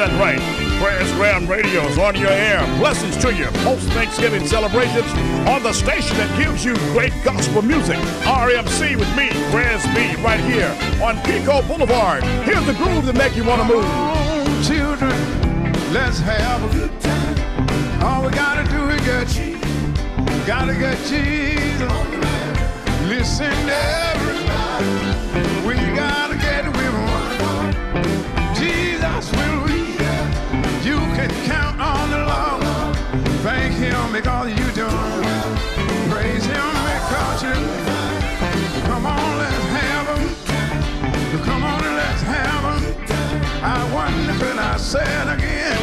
that right. Presgram Radio is on your air. Blessings to you. Post Thanksgiving celebrations on the station that gives you great gospel music. RMC with me, Pres B, right here on Pico Boulevard. Here's the groove that make you want to move. Oh, children, let's have a good time. All we gotta do is get gotta get Jesus. Listen, everybody, Him because you do. Praise Him because you. Come on, let's have Him. Come on and let's have Him. I wonder could I say it again?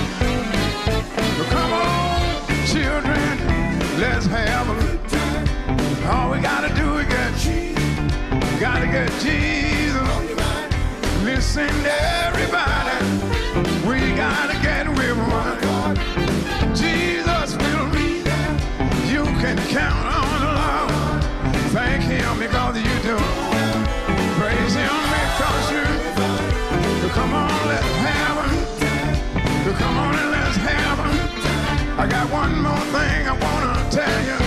Come on, children, let's have Him. All we gotta do is get. Gotta get Jesus. Listen, everybody, I got one more thing I wanna tell you.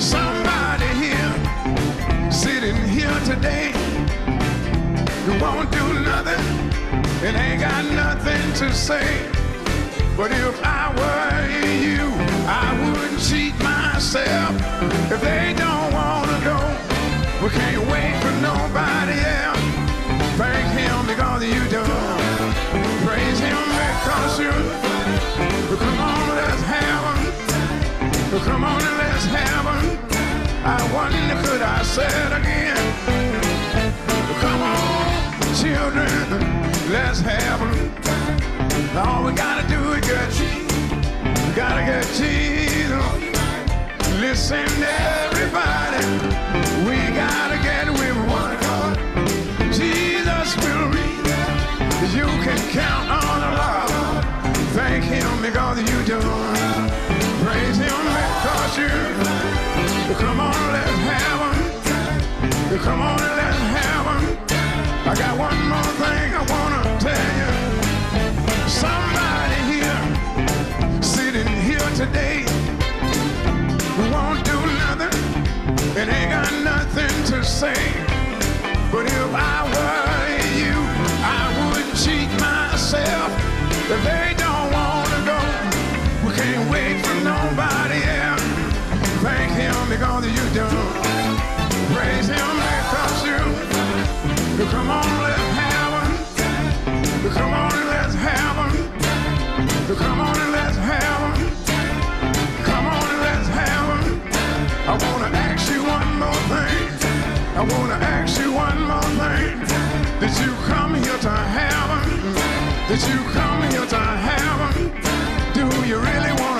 Somebody here, sitting here today, who won't do nothing and ain't got nothing to say. But if I were you, I wouldn't cheat myself. If they don't wanna go, we can't wait for nobody else. Thank Him because you do. Praise Him because you. Come on and let's have Him. I wonder could I say it again? Come on, children, let's have Him. All we gotta do is get we gotta get Jesus. Listen, everybody, we gotta get with one. Jesus will lead. You can count on the Lord. Thank Him because Come on and let's have Him. I got one more thing I wanna tell you. Somebody here, sitting here today, who won't do nothing and ain't got nothing to say. But if I were you, I wouldn't cheat myself. If they don't wanna go, we can't wait for nobody else. Thank Him because you do. Praise Him. Come on, let's have Him. Come on let's have Him. Come on let's have Him. Come on let's have Him. I wanna ask you one more thing. I wanna ask you one more thing. Did you come here to heaven? Did you come here to heaven? Do you really wanna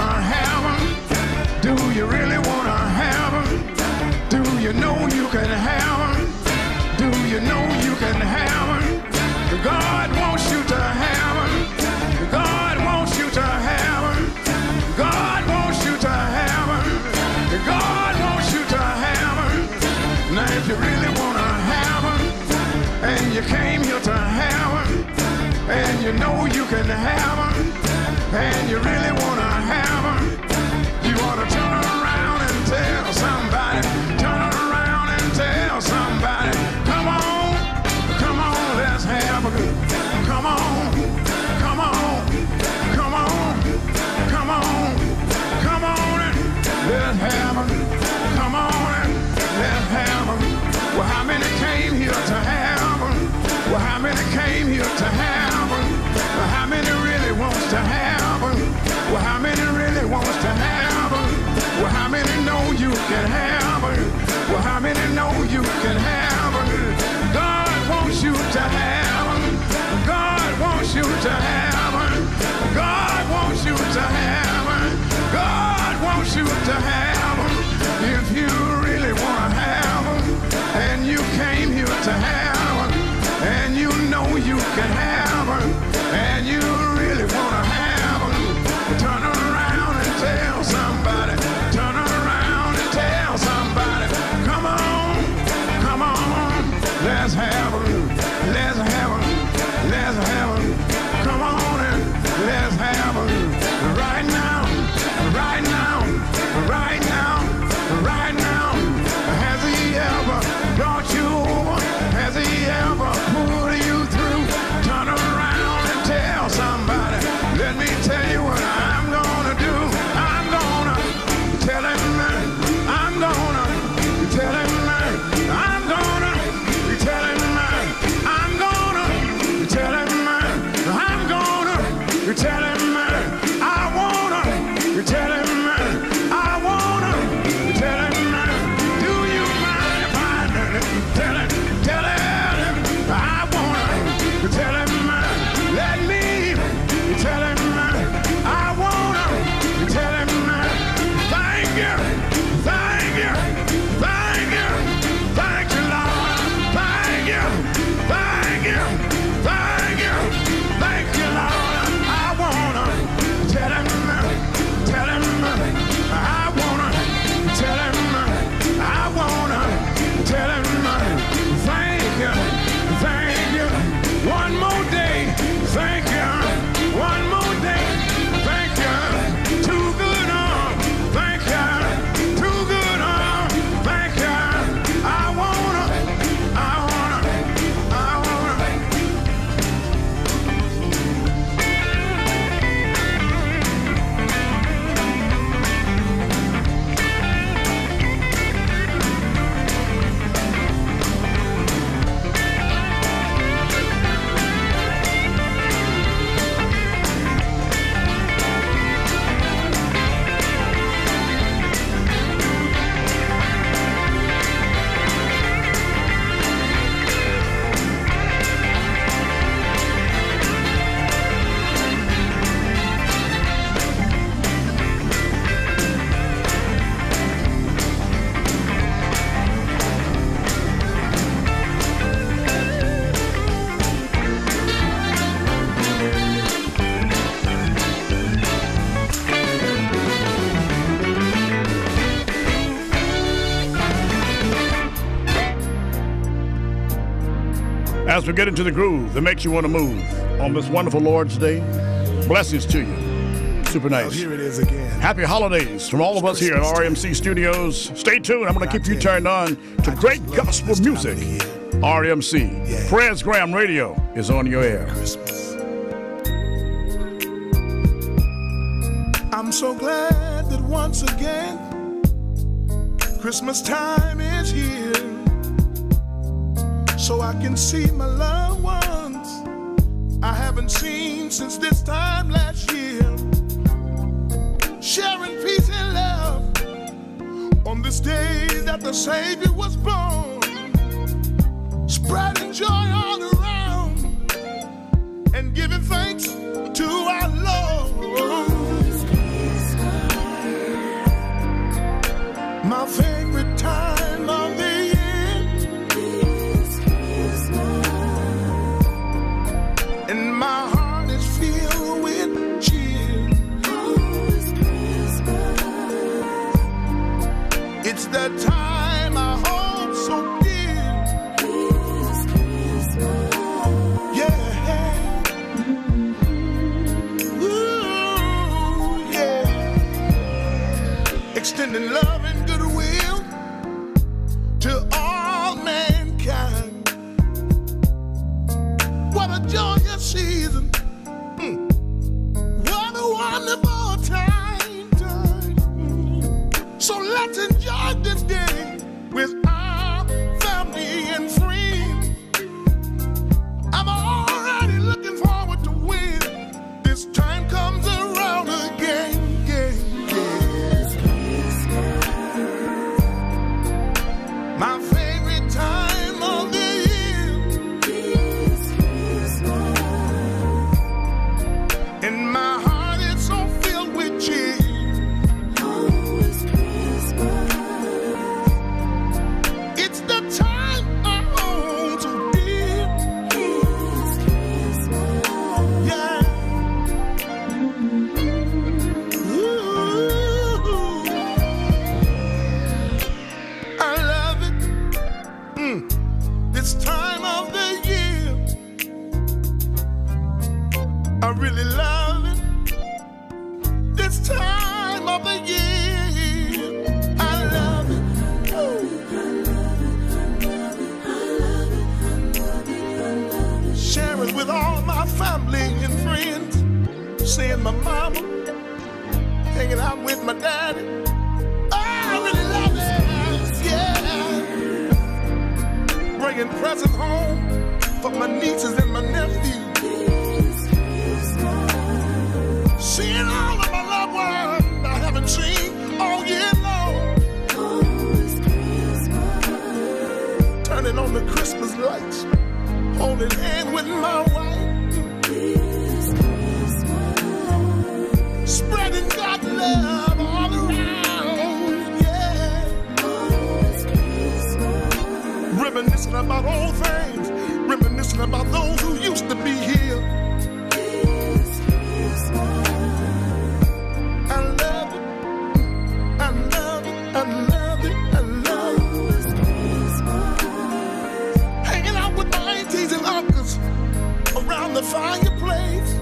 and you really wanna how many know you can have him? God wants you to have him. God wants you to have him. God wants you to have him. God wants you to have him. If you really want to have him, and you came here to have him, and you know you can have him, and you we get into the groove that makes you want to move on this wonderful Lord's Day. Blessings to you. Super nice. here it is again. Happy holidays from all of us here at RMC Studios. Stay tuned. I'm going to keep you turned on to great gospel music. RMC. Presgram Radio is on your air. I'm so glad that once again Christmas time is here so I can see my loved ones I haven't seen since this time last year. Sharing peace and love on this day that the Savior was born. Spreading joy all around and giving thanks to our Lord. My favorite around the fireplace.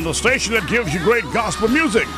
On the station that gives you great gospel music.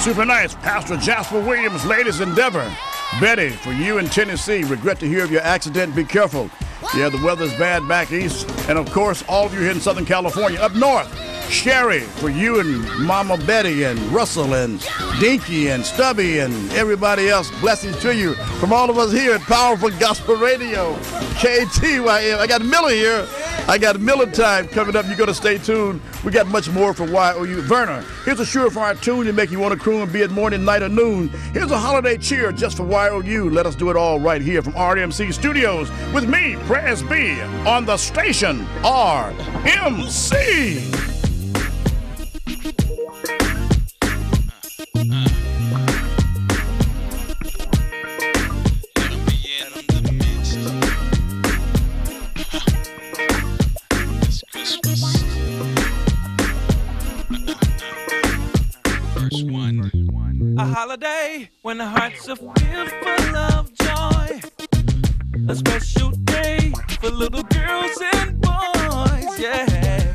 Super nice, Pastor Jasper Williams' latest endeavor. Betty, for you in Tennessee, regret to hear of your accident. Be careful. Yeah, the weather's bad back east. And of course, all of you here in Southern California. Up north, Sherry, for you and Mama Betty and Russell and Dinky and Stubby and everybody else. Blessings to you from all of us here at Powerful Gospel Radio, KTYM. I got Miller here. I got Miller time coming up. You got to stay tuned. We got much more for YOU. Werner, here's a surefire tune to make you want to croon and be at morning, night, or noon. Here's a holiday cheer just for YOU. Let us do it all right here from RMC Studios with me, Pres B, on the station RMC. When the hearts are filled full of joy. A special day for little girls and boys, yeah.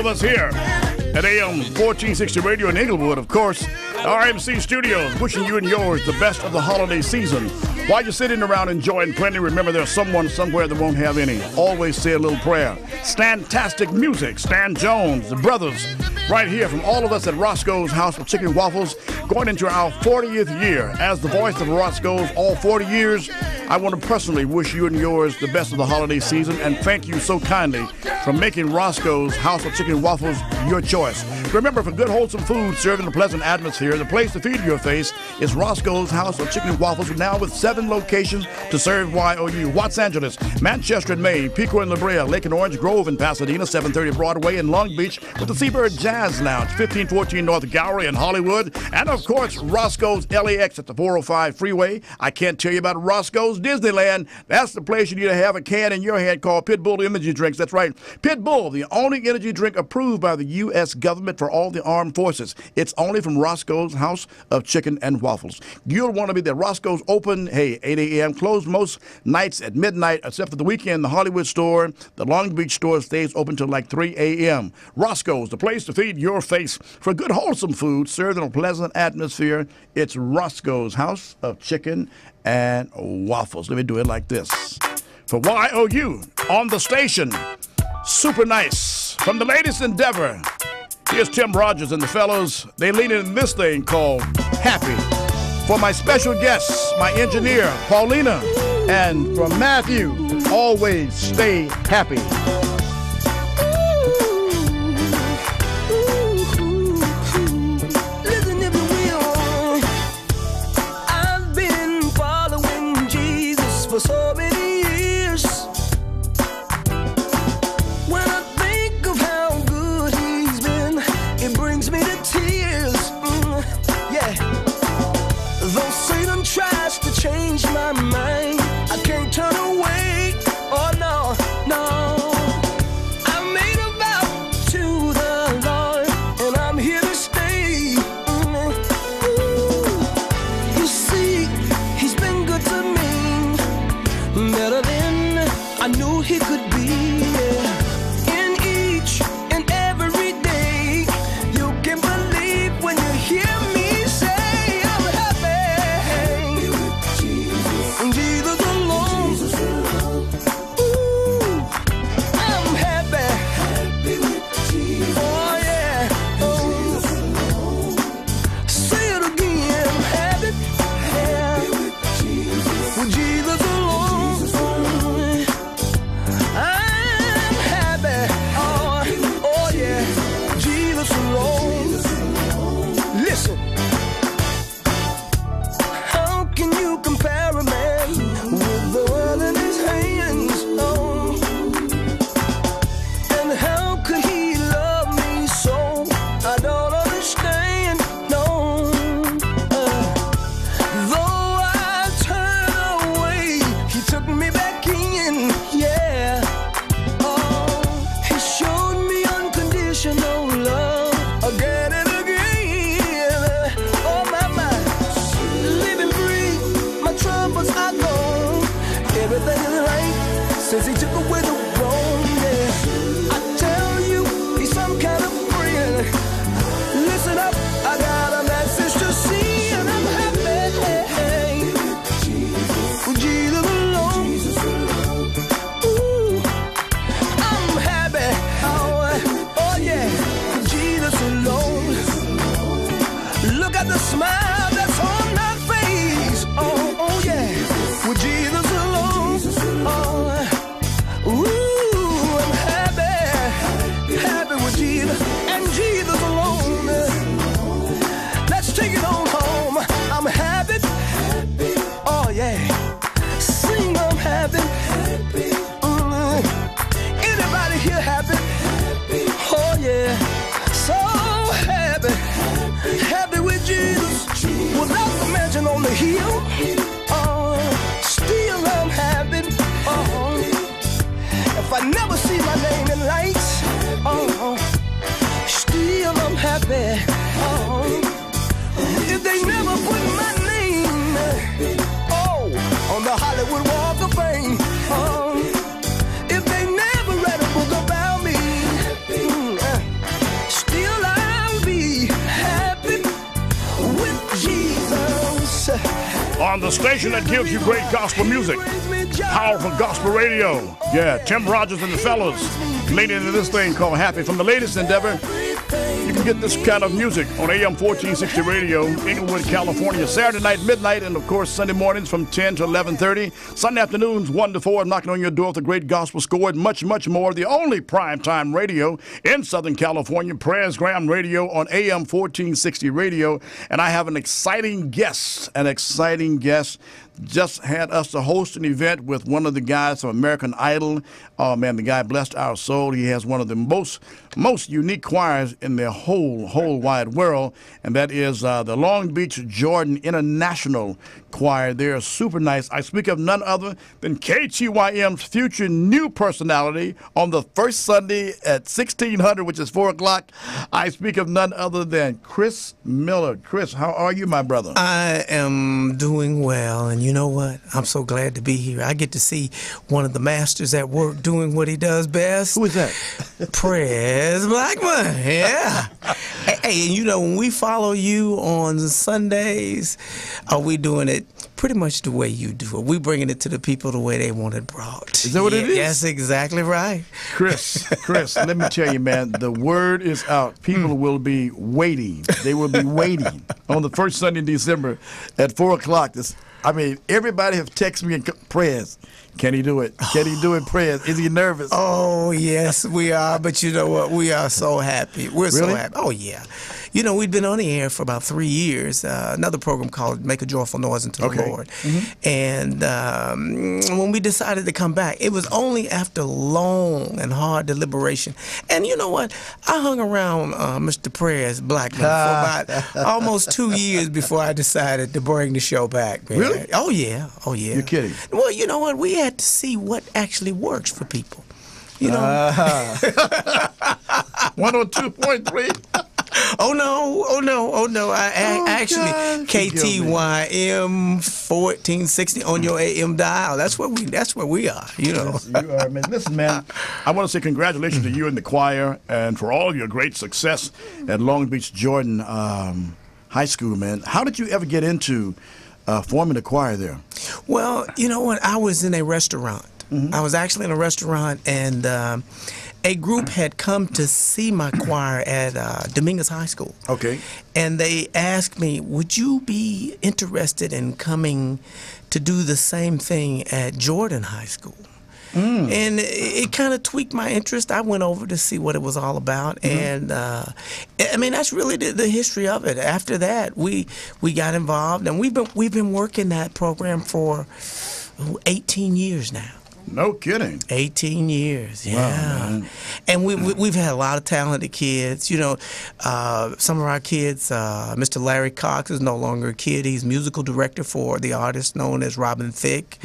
Of us here at AM 1460 Radio in Inglewood, of course, RMC Studios, wishing you and yours the best of the holiday season. While you're sitting around enjoying plenty, remember there's someone somewhere that won't have any. Always say a little prayer. Stantastic music, Stan Jones, the brothers, right here from all of us at Roscoe's House of Chicken Waffles, going into our 40th year. As the voice of Roscoe's all 40 years, I want to personally wish you and yours the best of the holiday season and thank you so kindly for making Roscoe's House of Chicken Waffles your choice. Remember, for good, wholesome food served in a pleasant atmosphere, the place to feed your face is Roscoe's House of Chicken and Waffles, now with seven locations to serve YOU. Los Angeles, Manchester and May, Pico and La Brea, Lake and Orange Grove in Pasadena, 730 Broadway in Long Beach, with the Seabird Jazz Lounge, 1514 North Gower in Hollywood, and of course, Roscoe's LAX at the 405 freeway. I can't tell you about Roscoe's Disneyland. That's the place you need to have a can in your hand called Pitbull Energy Drinks. That's right. Pitbull, the only energy drink approved by the U.S. government for all the armed forces. It's only from Roscoe's House of Chicken and Waffles. You'll want to be there. Roscoe's open, hey, 8 a.m., closed most nights at midnight, except for the weekend. The Hollywood store, the Long Beach store stays open till like 3 a.m. Roscoe's, the place to feed your face for good, wholesome food served in a pleasant atmosphere. It's Roscoe's House of Chicken and Waffles. Let me do it like this. For YOU on the station, super nice. From the latest endeavor, here's Tim Rogers and the fellows. They lean in this thing called Happy. For my special guests, my engineer, Paulina, and from Matthew, always stay happy. Gives you great gospel music. Powerful gospel radio. Yeah, Tim Rogers and the fellows leaning into this thing called Happy from the latest endeavor. You can get this kind of music on AM 1460 Radio, Inglewood, California, Saturday night, midnight, and of course Sunday mornings from 10 to 11:30. Sunday afternoons, 1 to 4, knocking on your door with a great gospel score and much, much more. The only primetime radio in Southern California, Presgram Radio on AM 1460 Radio. And I have an exciting guest, an exciting guest just had us to host an event with one of the guys from American Idol. Oh man, the guy blessed our soul. He has one of the most most unique choirs in the whole whole wide world, and that is uh, the Long Beach Jordan International Choir. They're super nice. I speak of none other than KTYM's future new personality on the first Sunday at 1600, which is 4 o'clock. I speak of none other than Chris Miller. Chris, how are you, my brother? I am doing well, and you know what? I'm so glad to be here. I get to see one of the masters at work doing what he does best. Who is that? Pres Blackmon. Yeah. hey, and you know, when we follow you on Sundays, are we doing it pretty much the way you do it? We bringing it to the people the way they want it brought. Is that what yeah, it is? That's exactly right. Chris, Chris, let me tell you, man, the word is out. People hmm. will be waiting. They will be waiting on the first Sunday in December at 4 o'clock. This, I mean, everybody have texted me and prayers. Can he do it? Can he do it? Prayers. Is he nervous? Oh yes, we are. But you know what? We are so happy. We're so happy. Oh yeah. You know, we've been on the air for about three years. Uh, another program called "Make a Joyful Noise unto Okay. the Lord," and um, when we decided to come back, it was only after long and hard deliberation. And you know what? I hung around uh, Mr. Pres Blackmon for about almost two years before I decided to bring the show back. Man. Really? Oh yeah. Oh yeah. You're kidding. Well, you know what? We had to see what actually works for people. You know. Uh, 102.3. oh no! Oh no! Oh no! I, I Oh, actually God. KTYM fourteen sixty on your AM dial. That's where we. That's where we are. You know. You are, man. Listen, man, I want to say congratulations to you and the choir and for all your great success at Long Beach Jordan um, High School, man. How did you ever get into uh, forming a choir there? Well, you know what? I was in a restaurant. Mm-hmm. I was actually in a restaurant, and um, a group had come to see my choir at uh, Dominguez High School. Okay. And they asked me, "Would you be interested in coming to do the same thing at Jordan High School?" And it, it kind of tweaked my interest. I went over to see what it was all about, and uh, I mean that's really the, the history of it. After that, we we got involved, and we've been we've been working that program for 18 years now. No kidding. 18 years, yeah. man. and we, we, we've had a lot of talented kids. You know, uh, some of our kids, uh, Mr. Larry Cox is no longer a kid. He's musical director for the artist known as Robin Thicke.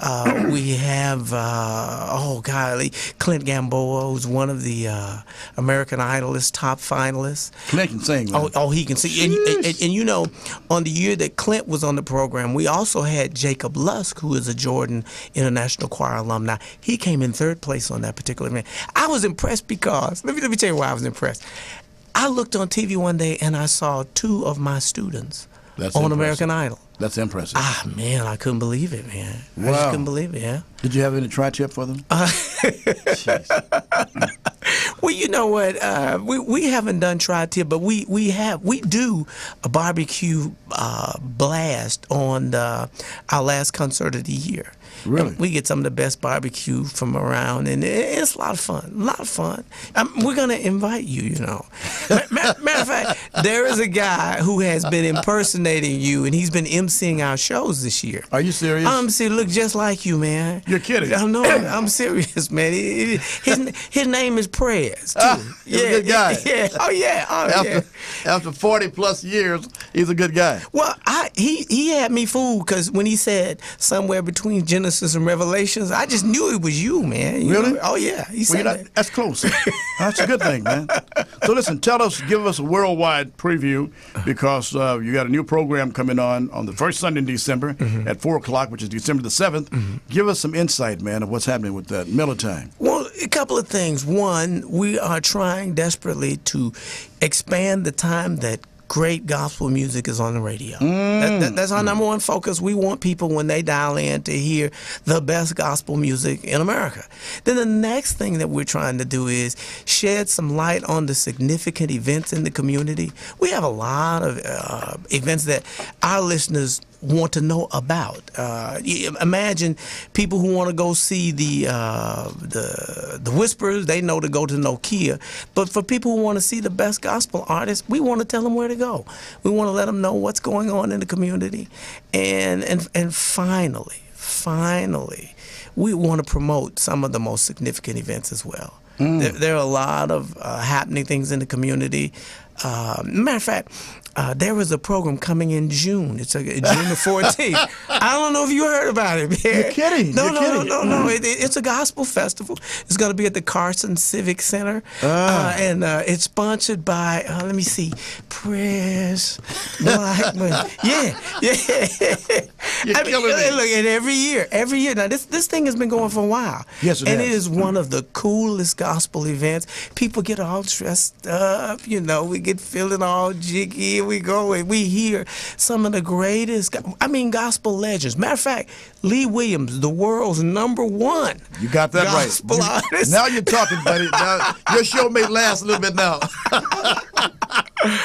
Uh, we have, uh, oh, golly, Clint Gamboa, who's one of the uh, American Idolist top finalists. Clint can sing, man. Oh, oh, he can see. And, and, and, and you know, on the year that Clint was on the program, we also had Jacob Lusk, who is a Jordan International Choir alumni. He came in third place on that particular event. I was impressed because let me let me tell you why I was impressed. I looked on TV one day and I saw two of my students That's on impressive. American Idol. That's impressive. Ah man, I couldn't believe it, man. I just Wow. couldn't believe it. Yeah. Did you have any tri-tip for them? Uh, Well, you know what? Uh, we we haven't done tri-tip, but we we have we do a barbecue uh, blast on the, our last concert of the year. Really? We get some of the best barbecue from around, and it's a lot of fun. A lot of fun. Um, we're gonna invite you. You know, Ma- ma- matter of fact, there is a guy who has been impersonating you, and he's been emceeing our shows this year. Are you serious? I'm see, look just like you, man. You're kidding. I know. I'm serious, man. His his name is Prez. Too. Ah, he's a good guy. Yeah. Oh yeah. Oh yeah. after, after 40 plus years, he's a good guy. Well, I he he had me fooled because when he said somewhere between Genesis and Revelations, I just knew it was you, man. You Really? know? Oh yeah. He Well, said not, that. that's close. That's a good thing, man. So listen, tell us, give us a worldwide preview because uh, you got a new program coming on on the first Sunday in December Mm-hmm. at four o'clock, which is December the 7th Give us some insight, man, of what's happening with that Miller time. Well, a couple of things. One, we are trying desperately to expand the time that great gospel music is on the radio. That, that, that's our number one focus. We want people when they dial in to hear the best gospel music in America. Then the next thing that we're trying to do is shed some light on the significant events in the community. We have a lot of uh, events that our listeners want to know about. Uh, imagine people who want to go see the uh, the the Whispers, they know to go to Nokia. But for people who want to see the best gospel artists, we want to tell them where to go. We want to let them know what's going on in the community, and and and finally, finally, we want to promote some of the most significant events as well. There, there, are a lot of uh, happening things in the community. Uh, matter of fact, uh, there was a program coming in June. It's a, June the 14th. I don't know if you heard about it. Man. You're kidding. No, You're no, kidding. no, no, no. It, it- it's a gospel festival. It's going to be at the Carson Civic Center, uh, and uh, it's sponsored by. Uh, let me see, Pres Blackmon. yeah, yeah. You're I mean, killing me. look, and every year, every year. Now this this thing has been going for a while. Yes, it and has. it is one of the coolest gospel events. People get all dressed up, you know, we get feeling all jiggy, we go and we hear some of the greatest, I mean, gospel legends. Matter of fact, Lee Williams, the world's number one. You got that gospel right. Artist. now you're talking, buddy. Now, your show may last a little bit now.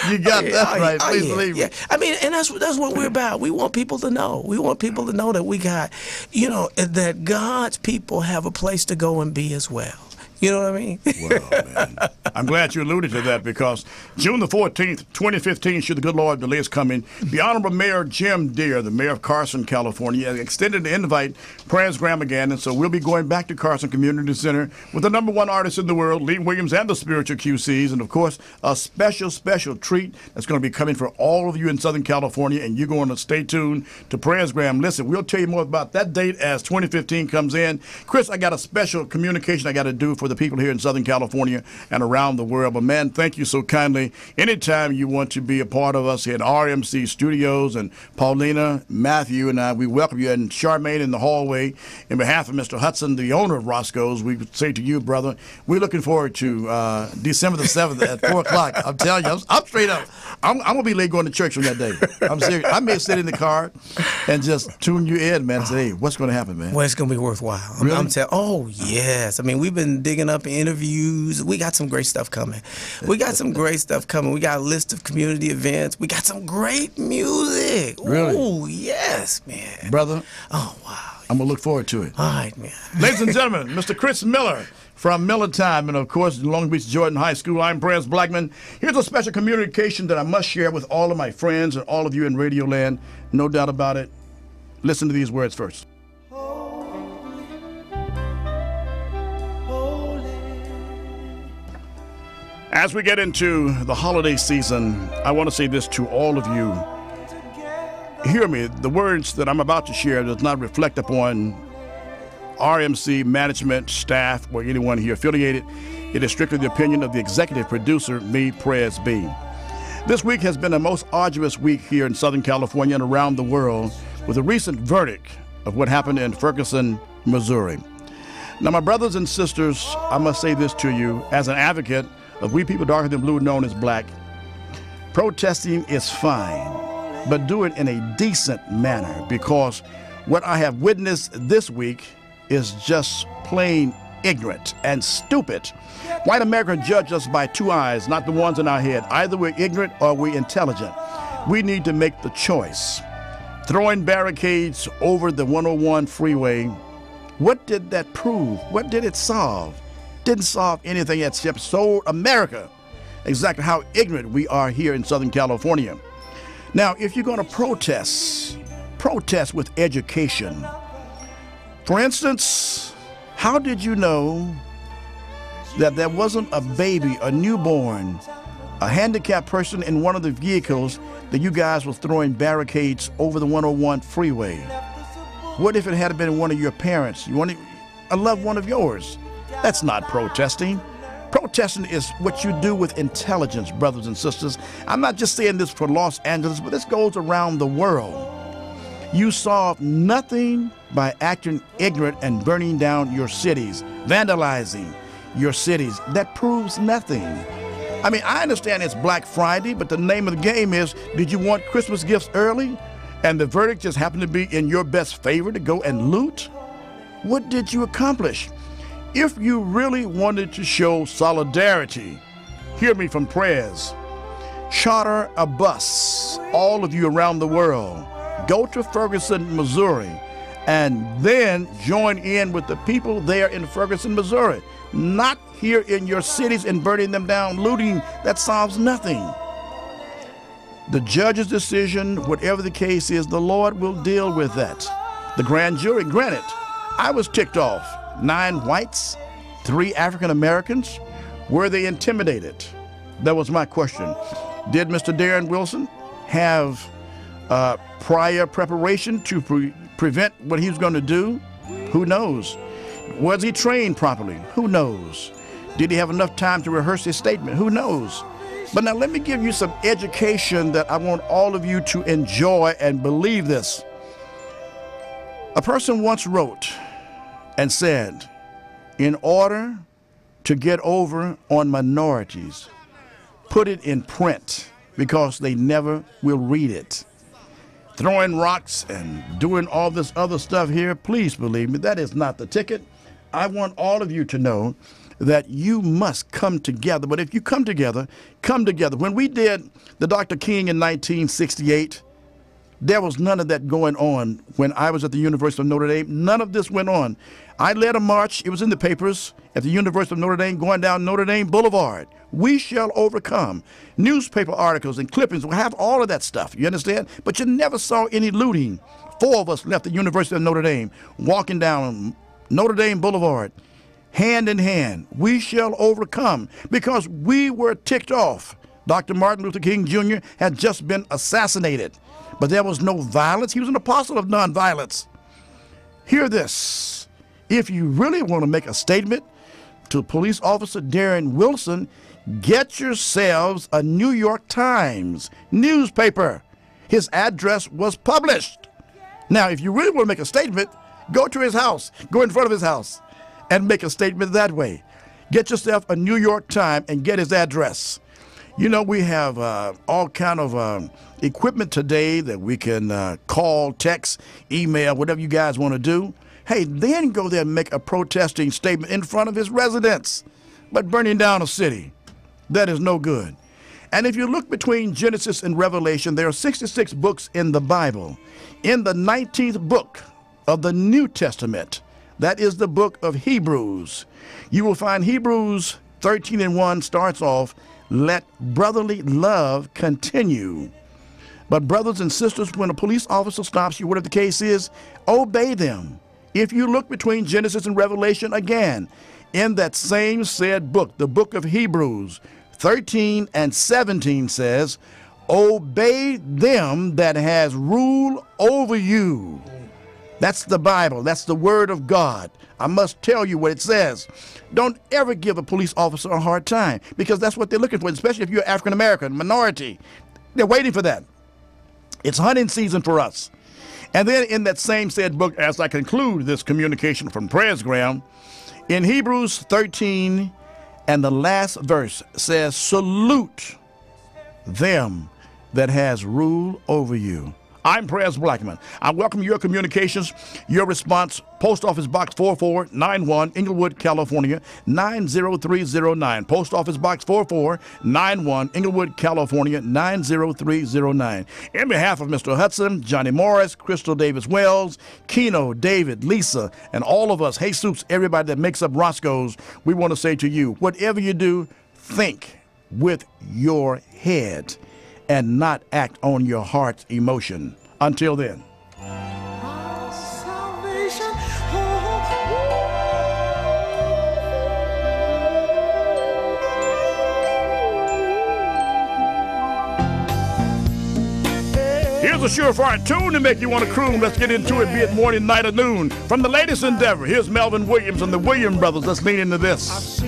you got that Oh, right. oh, Please yeah, me. yeah. I mean, and that's that's what we're about. We want people to know. We want people to know that we got, you know, that God's people have a place to go and be as well. You know what I mean? Well. I'm glad you alluded to that because June the 14th, 2015, should the good Lord delay is coming, the Honorable Mayor Jim Dear, the mayor of Carson, California, extended the invite, Presgram again, and so we'll be going back to Carson Community Center with the number one artist in the world, Lee Williams, and the Spiritual QCs, and of course, a special, special treat that's going to be coming for all of you in Southern California, and you're going to stay tuned to Presgram. Listen, we'll tell you more about that date as 2015 comes in. Chris, I got a special communication I got to do for the people here in Southern California and around the world. But man, thank you so kindly. Anytime you want to be a part of us here at RMC Studios and Paulina, Matthew, and I, we welcome you. And Charmaine in the hallway, in behalf of Mr. Hudson, the owner of Roscoe's, we say to you, brother, we're looking forward to uh, December the 7th at 4 o'clock. I'm telling you, I'm, I'm straight up. I'm, I'm going to be late going to church on that day. I'm serious. I may sit in the car and just tune you in, man, and say, hey, what's going to happen, man? Well, it's gonna be worthwhile. I'm? I'm telling. Oh yes. I mean, we've been digging up interviews. We got some great stuff coming. We got some great stuff coming. We got a list of community events. We got some great music. Really? Oh yes, man. Brother, Oh wow. I'm going to look forward to it. All right, man. Ladies and gentlemen, Mr. Chris Miller from Miller Time, and of course, Long Beach Jordan High School. I'm Pres Blackmon. Here's a special communication that I must share with all of my friends and all of you in Radio Land. No doubt about it. Listen to these words first. As we get into the holiday season, I want to say this to all of you. Hear me, the words that I'm about to share does not reflect upon RMC management, staff, or anyone here affiliated. It is strictly the opinion of the executive producer, me, Pres B. This week has been a most arduous week here in Southern California and around the world with a recent verdict of what happened in Ferguson, Missouri. Now, my brothers and sisters, I must say this to you as an advocate of we people darker than blue, known as black. Protesting is fine, but do it in a decent manner because what I have witnessed this week is just plain ignorant and stupid. White America judge us by two eyes, not the ones in our head. Either we're ignorant or we're intelligent. We need to make the choice. Throwing barricades over the 101 freeway, what did that prove? What did it solve? Didn't solve anything except showed America exactly how ignorant we are here in Southern California. Now, if you're going to protest, protest with education. For instance, how did you know that there wasn't a baby, a newborn, a handicapped person in one of the vehicles that you guys were throwing barricades over the 101 freeway? What if it had been one of your parents, you want a loved one of yours? That's not protesting. Protesting is what you do with intelligence, brothers and sisters. I'm not just saying this for Los Angeles, but this goes around the world. You solve nothing by acting ignorant and burning down your cities, vandalizing your cities. That proves nothing. I mean, I understand it's Black Friday, but the name of the game is did you want Christmas gifts early? And the verdict just happened to be in your best favor to go and loot? What did you accomplish? If you really wanted to show solidarity, hear me from prayers. Charter a bus, all of you around the world. Go to Ferguson, Missouri, and then join in with the people there in Ferguson, Missouri. Not here in your cities and burning them down, looting. That solves nothing. The judge's decision, whatever the case is, the Lord will deal with that. The grand jury, granted, I was ticked off. Nine whites, three African Americans. Were they intimidated? That was my question. Did Mr. Darren Wilson have uh, prior preparation to pre- prevent what he was going to do? Who knows? Was he trained properly? Who knows? Did he have enough time to rehearse his statement? Who knows? But now let me give you some education that I want all of you to enjoy and believe this. A person once wrote and said, in order to get over on minorities, put it in print because they never will read it. Throwing rocks and doing all this other stuff here, please believe me, that is not the ticket. I want all of you to know that you must come together. But if you come together, come together. When we did the Dr. King in 1968, there was none of that going on when I was at the University of Notre Dame. None of this went on. I led a march, it was in the papers, at the University of Notre Dame, going down Notre Dame Boulevard. We shall overcome. Newspaper articles and clippings will have all of that stuff, you understand? But you never saw any looting. Four of us left the University of Notre Dame, walking down Notre Dame Boulevard, hand in hand. We shall overcome because we were ticked off. Dr. Martin Luther King Jr. had just been assassinated, but there was no violence. He was an apostle of nonviolence. Hear this. If you really want to make a statement to police officer Darren Wilson, get yourselves a New York Times newspaper. His address was published. Now, if you really want to make a statement, go to his house, go in front of his house, and make a statement that way. Get yourself a New York Times and get his address. You know, we have uh, all kind of uh, equipment today that we can uh, call, text, email, whatever you guys want to do. Hey, then go there and make a protesting statement in front of his residence. But burning down a city, that is no good. And if you look between Genesis and Revelation, there are 66 books in the Bible. In the 19th book of the New Testament, that is the book of Hebrews, you will find Hebrews 13 and 1 starts off, let brotherly love continue. But, brothers and sisters, when a police officer stops you, whatever the case is, obey them. If you look between Genesis and Revelation again, in that same said book, the book of Hebrews 13 and 17 says, Obey them that has rule over you. That's the Bible. That's the Word of God. I must tell you what it says. Don't ever give a police officer a hard time because that's what they're looking for, especially if you're African American, minority. They're waiting for that. It's hunting season for us. And then in that same said book, as I conclude this communication from Presgram, in Hebrews 13 and the last verse says, Salute them that has rule over you. I'm Pres Blackmon. I welcome your communications, your response. Post Office Box 4491, Inglewood, California 90309. Post Office Box 4491, Inglewood, California 90309. In behalf of Mr. Hudson, Johnny Morris, Crystal Davis Wells, Keno, David, Lisa, and all of us, Hey Soups, everybody that makes up Roscoe's, we want to say to you, whatever you do, think with your head and not act on your heart's emotion. Until then. Here's a surefire tune to make you want to croon. Let's get into it, be it morning, night, or noon. From the latest endeavor, here's Melvin Williams and the Williams Brothers. Let's lean into this.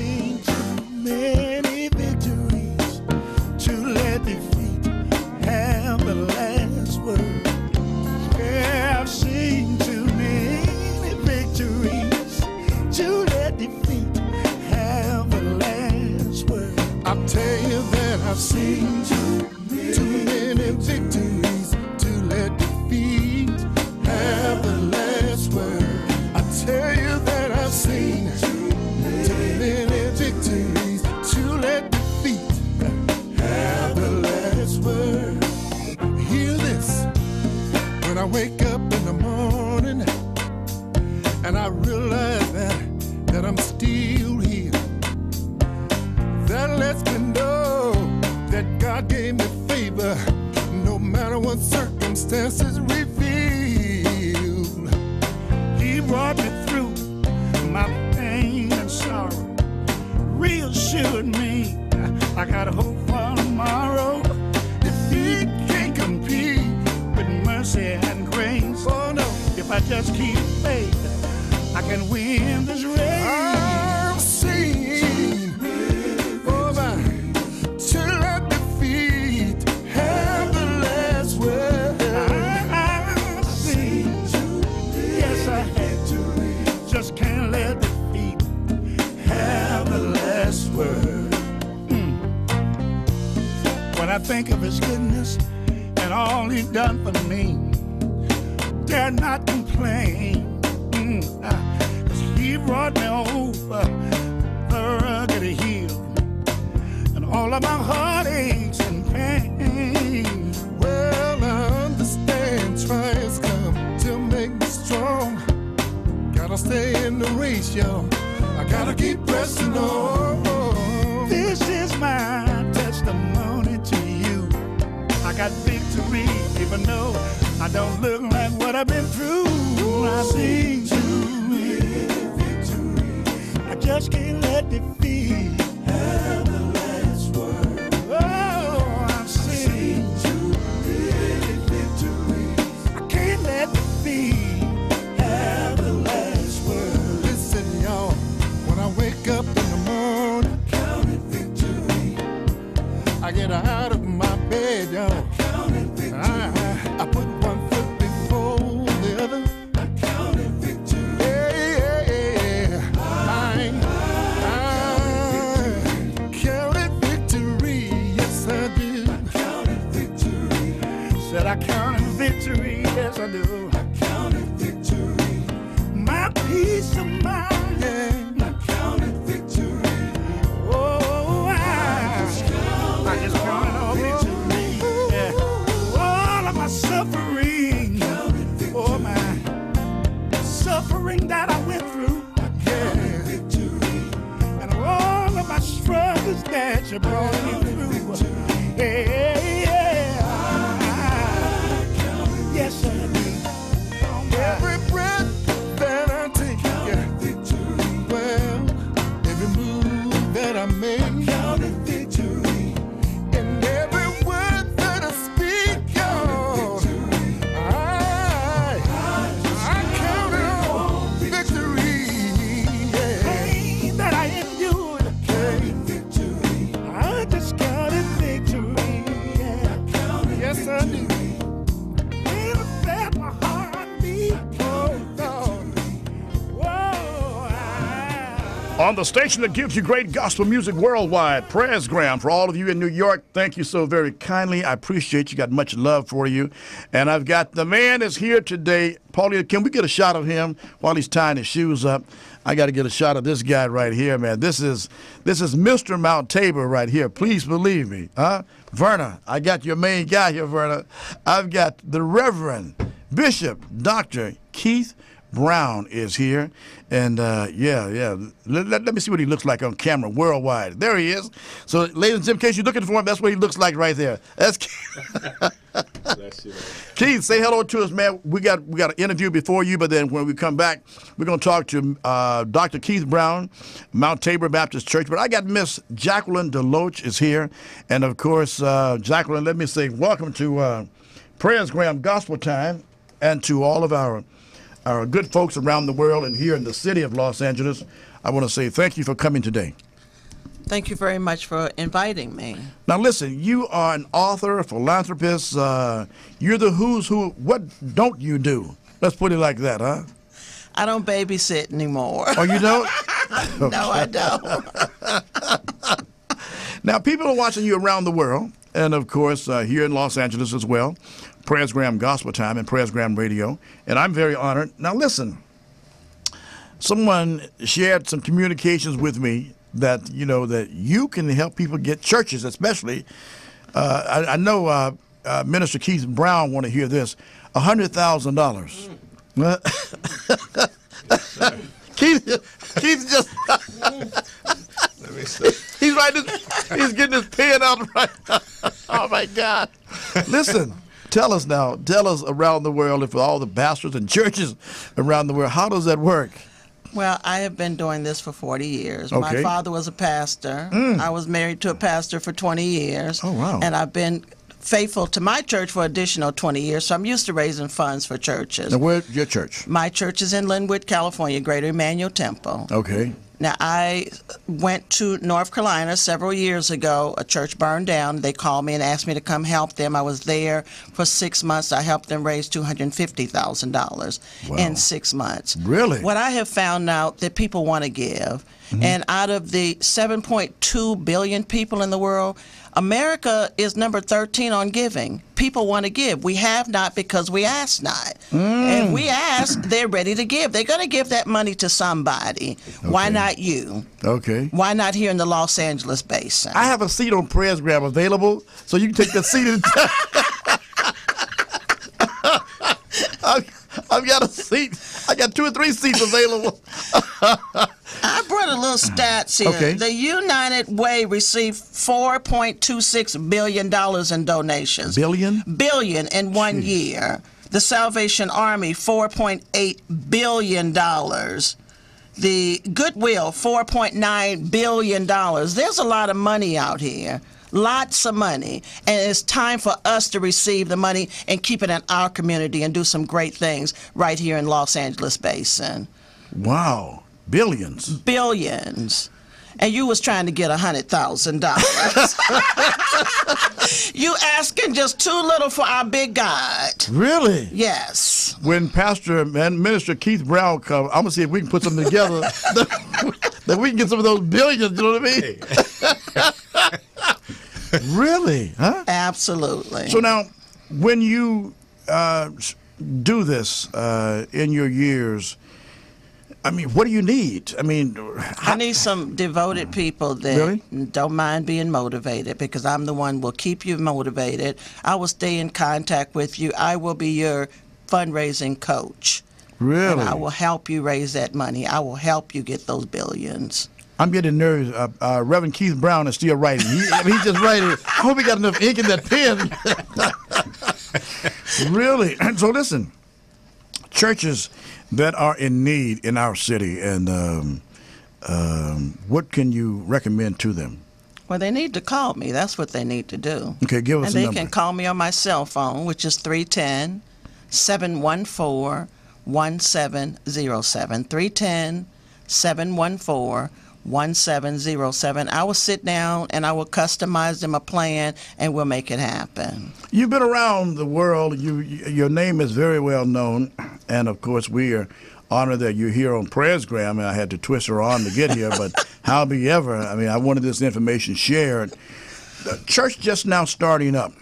On the station that gives you great gospel music worldwide, Presgram. For all of you in New York, thank you so very kindly. I appreciate you. Got much love for you. And I've got the man is here today. Paulie, can we get a shot of him while he's tying his shoes up? I got to get a shot of this guy right here, man. This is this is Mr. Mount Tabor right here. Please believe me, huh? Verna, I got your main guy here, Verna. I've got the Reverend Bishop Dr. Keith Brown is here. And uh, yeah, yeah. Let, let, let me see what he looks like on camera worldwide. There he is. So, ladies and gentlemen, in case you're looking for him, that's what he looks like right there. That's Keith. Say hello to us, man. We got we got an interview before you, but then when we come back, we're gonna talk to uh, Dr. Keith Brown, Mount Tabor Baptist Church. But I got Miss Jacqueline Deloach is here, and of course, uh, Jacqueline. Let me say welcome to uh, Presgram Gospel Time, and to all of our our good folks around the world and here in the city of Los Angeles. I want to say thank you for coming today. Thank you very much for inviting me. Now, listen, you are an author, a philanthropist. Uh, you're the who's who. What don't you do? Let's put it like that, huh? I don't babysit anymore. Oh, you don't? no, I don't. Now, people are watching you around the world, and of course, uh, here in Los Angeles as well. Presgram Gospel Time and Presgram Radio, and I'm very honored. Now, listen, someone shared some communications with me that you know that you can help people get churches, especially. Uh, I, I, know uh, uh, Minister Keith Brown want to hear this: a hundred thousand dollars. Keith, Keith just. Let me see. he's writing. He's getting his pen out right. oh my God! Listen, tell us now. Tell us around the world, if all the pastors and churches around the world, how does that work? Well, I have been doing this for 40 years. Okay. My father was a pastor. Mm. I was married to a pastor for 20 years. Oh, wow. And I've been faithful to my church for additional 20 years, so I'm used to raising funds for churches. Now, where's your church? My church is in Lynwood, California, Greater Emmanuel Temple. Okay. Now, I went to North Carolina several years ago. A church burned down. They called me and asked me to come help them. I was there for six months. I helped them raise $250,000 Wow. in six months. Really? What I have found out that people want to give, mm-hmm. and out of the 7.2 billion people in the world, America is number 13 on giving. People want to give. We have not because we ask not. Mm. And we ask, they're ready to give. They're going to give that money to somebody. Why not you? Okay. Why not here in the Los Angeles basin? I have a seat on Presgram available, so you can take the seat. I've, got a seat. I got two or three seats available. I brought a little stats here. Okay. The United Way received $4.26 billion in donations. Billion? Billion in one year. The Salvation Army, $4.8 billion. The Goodwill, $4.9 billion. There's a lot of money out here. Lots of money. And it's time for us to receive the money and keep it in our community and do some great things right here in Los Angeles Basin. Wow. Billions. Billions. And you was trying to get a hundred thousand dollars. you asking just too little for our big God. Really? Yes. When Pastor and Minister Keith Brown come, I'm gonna see if we can put something together that, that we can get some of those billions. You know what I mean? really? Huh? Absolutely. So now, when you uh, do this uh, in your years, I mean, what do you need? I mean, I need some devoted people that Really? don't mind being motivated because I'm the one will keep you motivated. I will stay in contact with you. I will be your fundraising coach. really, And I will help you raise that money. I will help you get those billions. I'm getting nervous. Uh, uh, Reverend Keith Brown is still writing. He, I mean, he's just writing. I hope he got enough ink in that pen. really? And so listen, churches that are in need in our city, and um, um, what can you recommend to them? Well, they need to call me. That's what they need to do. Okay, give us and a they can call me on my cell phone, which is 310 714 1707. 310 714 1707. I will sit down and I will customize them a plan and we'll make it happen. You've been around the world. You, your name is very well known, and of course, we are honored that you're here on Presgram. And I had to twist her arm to get here, but how be ever? I mean, I wanted this information shared. The church just now starting up,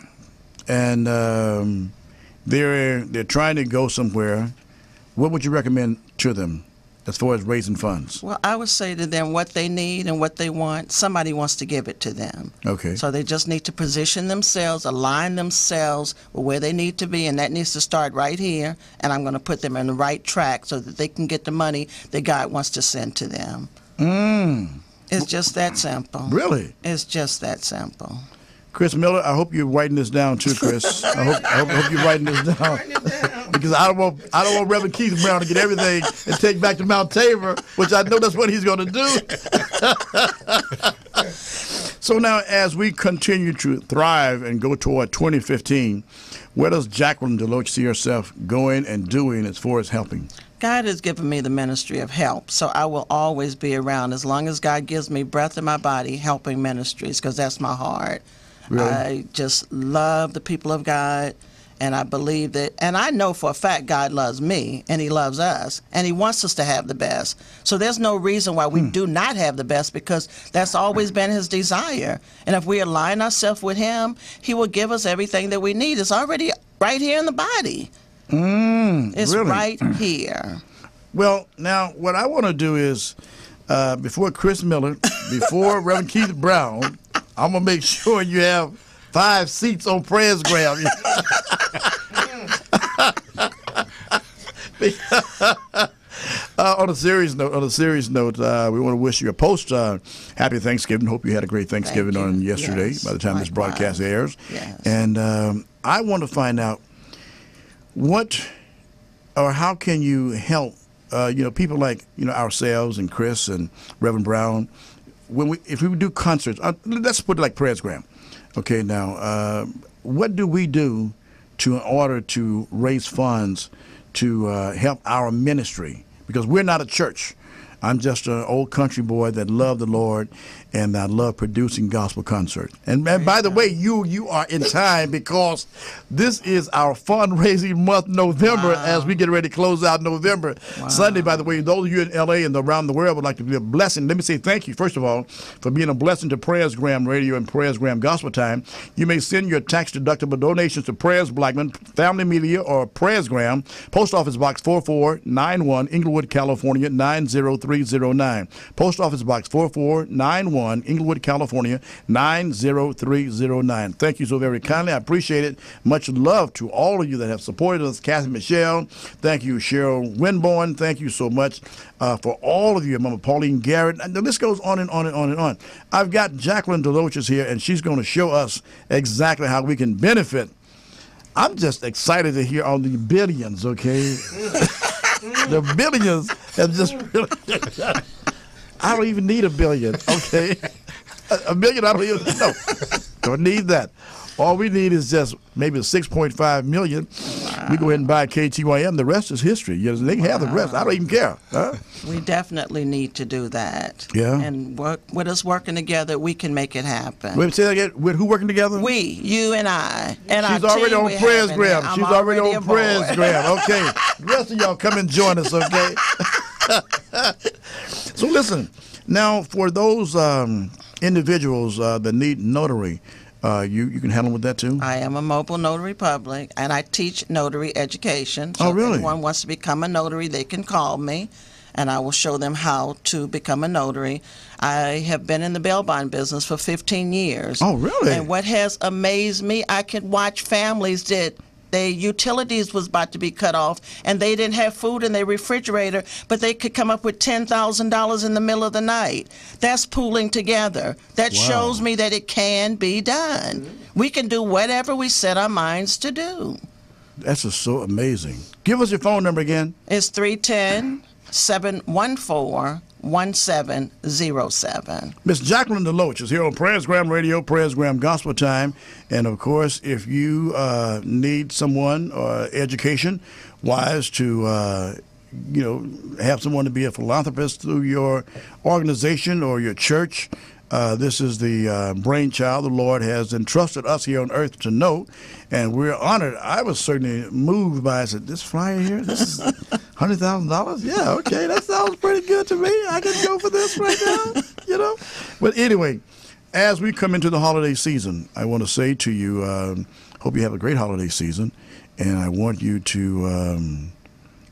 and um, they're they're trying to go somewhere. What would you recommend to them as far as raising funds? Well, I would say to them what they need and what they want. Somebody wants to give it to them. Okay. So they just need to position themselves, align themselves with where they need to be, and that needs to start right here. And I'm going to put them in the right track so that they can get the money that God wants to send to them. Mm, It's just that simple. really? It's just that simple. Chris Miller, I hope you're writing this down too, Chris. I hope, I hope, I hope you're writing this down because I don't want I don't want Reverend Keith Brown to get everything and take back to Mount Tabor, which I know that's what he's going to do. so now, as we continue to thrive and go toward 2015, where does Jacqueline Deloach see herself going and doing as far as helping? God has given me the ministry of help, so I will always be around as long as God gives me breath in my body, helping ministries, because that's my heart. Really? I just love the people of God, And I believe that, and I know for a fact God loves me and He loves us and He wants us to have the best. So there's no reason why we do not have the best because that's always been His desire. And if we align ourselves with Him, He will give us everything that we need. It's already right here in the body. it's really? right here. Well, now what I want to do is, uh, before Chris Miller, before Reverend Keith Brown, I'm gonna make sure you have five seats on Presgram. Uh, on a serious note, on a serious note, uh, we want to wish you a post uh, happy Thanksgiving. Hope you had a great Thanksgiving you. on yesterday. Yes, By the time this broadcast airs, Yes. and um, I want to find out what or how can you help uh, you know people like you know ourselves and Chris and Reverend Brown when we if we do concerts uh, let's put it like Presgram okay now uh, what do we do to in order to raise funds to uh, help our ministry? Because we're not a church I'm just an old country boy that loved the Lord, and I love producing gospel concerts. And, and by the way, you you are in time because this is our fundraising month, November, as we get ready to close out November. Sunday, by the way, those of you in LA and around the world would like to be a blessing. Let me say thank you, first of all, for being a blessing to Presgram Radio and Presgram Gospel Time. You may send your tax deductible donations to Pres Blackmon, Family Media, or Presgram, Post Office Box 4491, Inglewood, California 90309. Post Office Box 4491, Inglewood, California 90309. Thank you so very kindly. I appreciate it. Much love to all of you that have supported us. Kathy Michelle, thank you. Cheryl Winborn, thank you so much uh, for all of you. Mama Pauline Garrett. And the list goes on and on and on and on. I've got Jacqueline Deloches here, and she's going to show us exactly how we can benefit. I'm just excited to hear all the billions, okay? the billions have just really. I don't even need a billion, okay? A, a million, I don't even no, don't need that. All we need is just maybe 6.5 million. We go ahead and buy KTYM. The rest is history. You know, they can have the rest. I don't even care. Huh? We definitely need to do that. Yeah. And work with us working together, we can make it happen. Wait, say that again. With who working together? We, you and I, and She's already on Presgram. She's already, a on Presgram. Okay. the rest of y'all come and join us, okay? so listen, now for those um, individuals uh, that need notary, uh, you you can handle with that too. I am a mobile notary public, and I teach notary education. So Oh, really? If anyone wants to become a notary, they can call me, and I will show them how to become a notary. I have been in the bail bond business for 15 years. Oh, really? And what has amazed me, I can watch families that their utilities was about to be cut off and they didn't have food in their refrigerator but they could come up with $10,000 in the middle of the night. That's pooling together. That shows me that it can be done. We can do whatever we set our minds to do. That's just so amazing. Give us your phone number again. it's 310 714 1707 Miss Jacqueline Deloach is here on Presgram Radio, Presgram Gospel Time. And of course, if you uh, need someone or education wise to, uh, you know, have someone to be a philanthropist through your organization or your church, uh, this is the uh, brainchild the Lord has entrusted us here on earth to know, and we're honored. I was certainly moved by. I said, "This flyer here, this is hundred thousand dollars. Yeah, okay, that sounds pretty good to me. I can go for this right now, you know." But anyway, as we come into the holiday season, I want to say to you, um, hope you have a great holiday season, and I want you to. Um,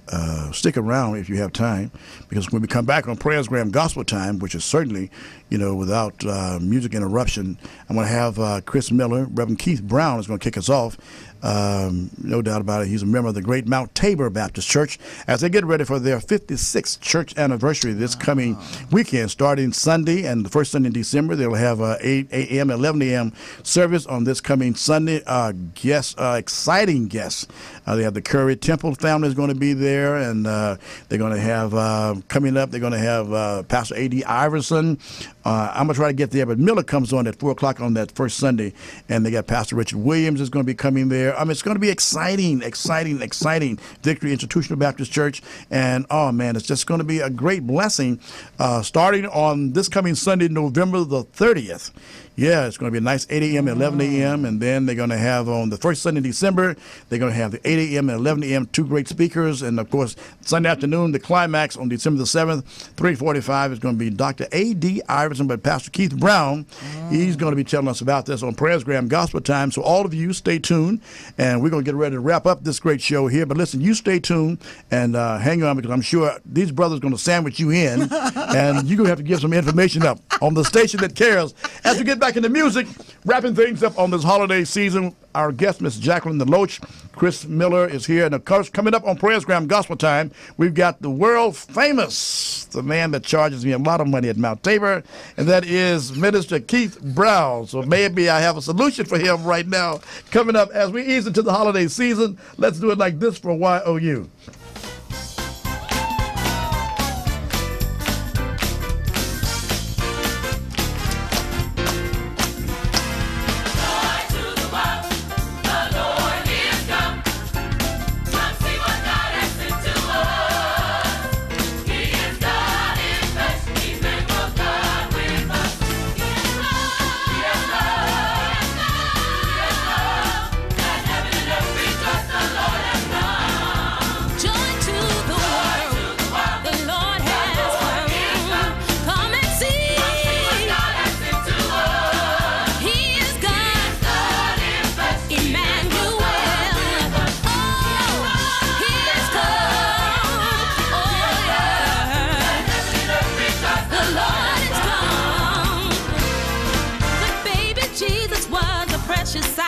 uh, stick around if you have time, because when we come back on Presgram Gospel Time, which is certainly, you know, without uh, music interruption, I'm going to have uh, Chris Miller, Reverend Keith Brown is going to kick us off. Um, no doubt about it. He's a member of the great Mount Tabor Baptist Church as they get ready for their 56th church anniversary this coming weekend, starting Sunday and the first Sunday in December. They'll have a 8 a.m., 11 a.m. service on this coming Sunday. Uh, guests, uh, exciting guests. Uh, they have the Curry Temple family is going to be there, and uh, they're going to have uh, coming up. They're going to have uh, Pastor A.D. Iverson. Uh, I'm going to try to get there, but Miller comes on at four o'clock on that first Sunday, and they got Pastor Richard Williams is going to be coming there. I mean, it's going to be exciting, exciting, exciting. Victory Institutional Baptist Church, and oh man, it's just going to be a great blessing. Uh, starting on this coming Sunday, November the 30th. Yeah, it's going to be a nice 8 a.m. and 11 a.m. And then they're going to have on the first Sunday in December, they're going to have the 8 a.m. and 11 a.m. two great speakers. And of course, Sunday afternoon, the climax on December the 7th, 345 is going to be Dr. A.D. Iverson, but Pastor Keith Brown. He's going to be telling us about this on Presgram Gospel Time. So all of you stay tuned. And we're going to get ready to wrap up this great show here. But listen, you stay tuned and uh, hang on because I'm sure these brothers are going to sandwich you in. and you're going to have to give some information up on the station that cares. As we get back into music, wrapping things up on this holiday season, our guest, Miss Jacqueline DeLoach, Chris Miller is here. And of course, coming up on Prayers Gospel Time, we've got the world famous, the man that charges me a lot of money at Mount Tabor, and that is Minister Keith Brown. So maybe I have a solution for him right now. Coming up as we ease into the holiday season, let's do it like this for YOU. That's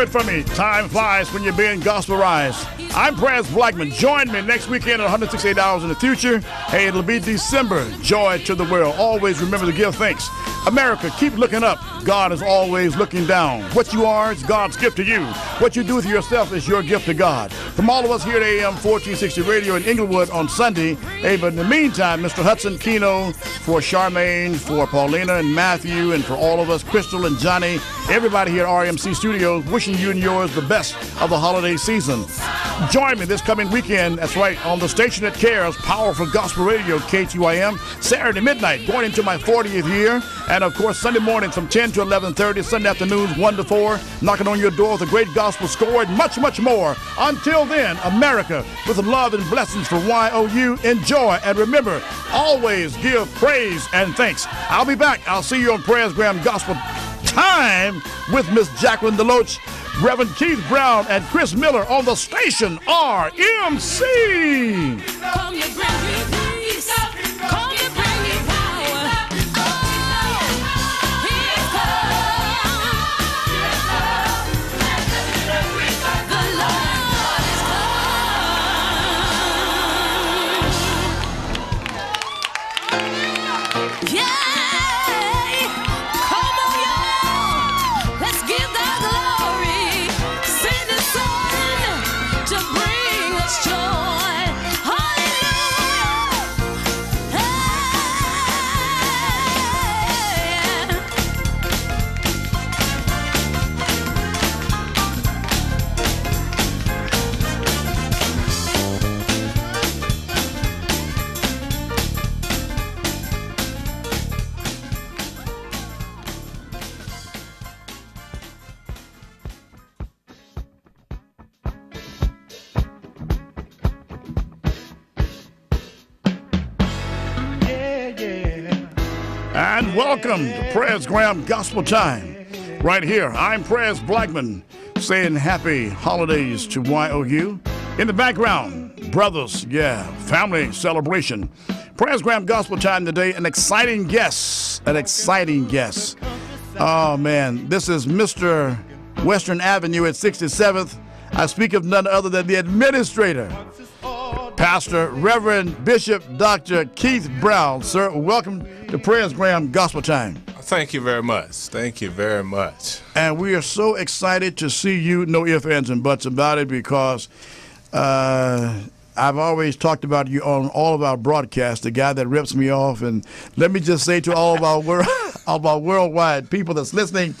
it for me. Time flies when you're being gospelized. I'm Pres Blackmon. Join me next weekend at 168 hours in the future. Hey, it'll be December. Joy to the world. Always remember to give thanks. America, keep looking up. God is always looking down. What you are is God's gift to you. What you do with yourself is your gift to God. From all of us here at AM 1460 Radio in Inglewood on Sunday, hey, but in the meantime, Mr. Hudson Kino, for Charmaine, for Paulina and Matthew, and for all of us, Crystal and Johnny, everybody here at RMC Studios, wishing you and yours the best of the holiday season. Join me this coming weekend, that's right, on the station that cares, Powerful Gospel Radio, KTYM, Saturday midnight, going into my 40th year, and of course, Sunday morning from 10 to 11.30, Sunday afternoons 1 to 4, knocking on your door with a great gospel score, and much, much more. Until then, America, with love and blessings for YOU, enjoy, and remember, always give praise and thanks. I'll be back. I'll see you on Presgram Gospel Time with Miss Jacqueline DeLoach, Reverend Keith Brown, and Chris Miller on the station RMC. Graham Gospel Time. Right here, I'm Pres Blackmon saying happy holidays to YOU. In the background, brothers, yeah, family celebration. Presgram Gospel Time today, an exciting guest, an exciting guest. Oh man, this is Mr. Western Avenue at 67th. I speak of none other than the administrator, Pastor Reverend Bishop Dr. Keith Brown. Sir, welcome to Presgram Gospel Time. Thank you very much. Thank you very much. And we are so excited to see you. No ifs, ands, and buts about it because uh, I've always talked about you on all of our broadcasts, the guy that rips me off. And let me just say to all of our, world, all of our worldwide people that's listening,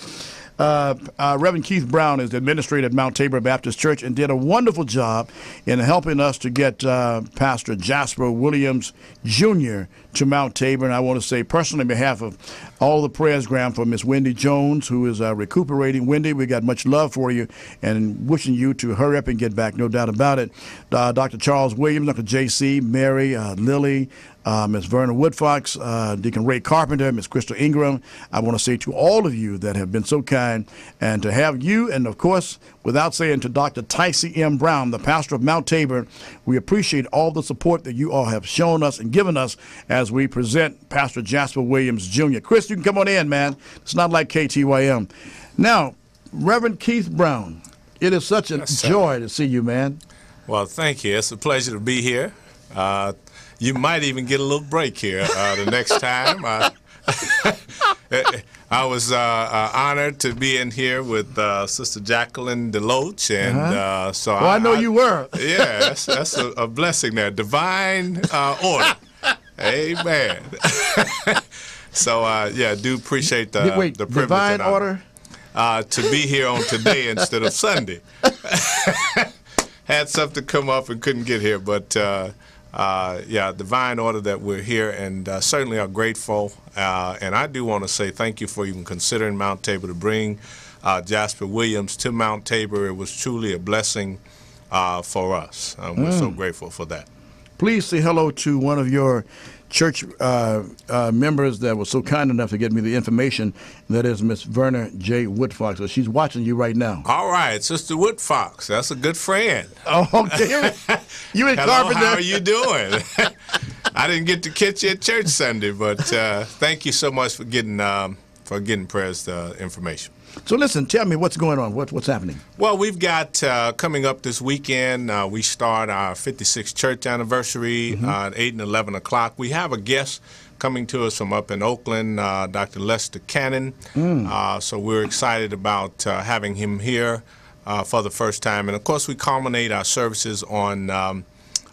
uh, uh, Reverend Keith Brown is the administrator at Mount Tabor Baptist Church and did a wonderful job in helping us to get uh, Pastor Jasper Williams Jr. to Mount Tabor. And I want to say personally, on behalf of all the prayers, Graham, for Miss Wendy Jones, who is uh, recuperating. Wendy, we got much love for you and wishing you to hurry up and get back, no doubt about it. Uh, Dr. Charles Williams, Dr. J.C., Mary, uh, Lily, uh, Ms. Verna Woodfox, uh, Deacon Ray Carpenter, Ms. Crystal Ingram. I want to say to all of you that have been so kind, and to have you, and of course, without saying to Dr. Ticey M. Brown, the pastor of Mount Tabor, we appreciate all the support that you all have shown us and given us as we present Pastor Jasper Williams Jr. Chris, you can come on in, man. It's not like KTYM. Now, Reverend Keith Brown, it is such a Yes, joy to see you, man. Well, thank you. It's a pleasure to be here. Uh, you might even get a little break here uh, the next time. Uh, I was uh, uh, honored to be in here with uh, Sister Jacqueline Deloach, and uh so Well, I know you were. Yeah, that's, that's a, a blessing there. Divine uh, order. Amen. so uh, yeah, do appreciate the Wait, the privilege divine order? uh, to be here on today instead of Sunday. Had something come up and couldn't get here, but uh, yeah, divine order that we're here and uh, certainly are grateful. Uh, and I do want to say thank you for even considering Mount Tabor to bring uh, Jasper Williams to Mount Tabor. It was truly a blessing uh, for us. Um, we're so grateful for that. Please say hello to one of your church uh, uh, members that was so kind enough to get me the information. That is Miss Verna J. Woodfox. So she's watching you right now. All right, Sister Woodfox. That's a good friend. Oh, okay. you and Hello, Carpenter. how are you doing? I didn't get to catch you at church Sunday, but uh, thank you so much for getting um, for getting prayers uh, information. So listen, tell me what's going on. What, what's happening? Well, we've got uh, coming up this weekend. Uh, we start our 56th church anniversary uh, at 8 and 11 o'clock. We have a guest coming to us from up in Oakland, uh, Dr. Lester Cannon. Uh, so we're excited about uh, having him here uh, for the first time. And of course, we culminate our services on. Um,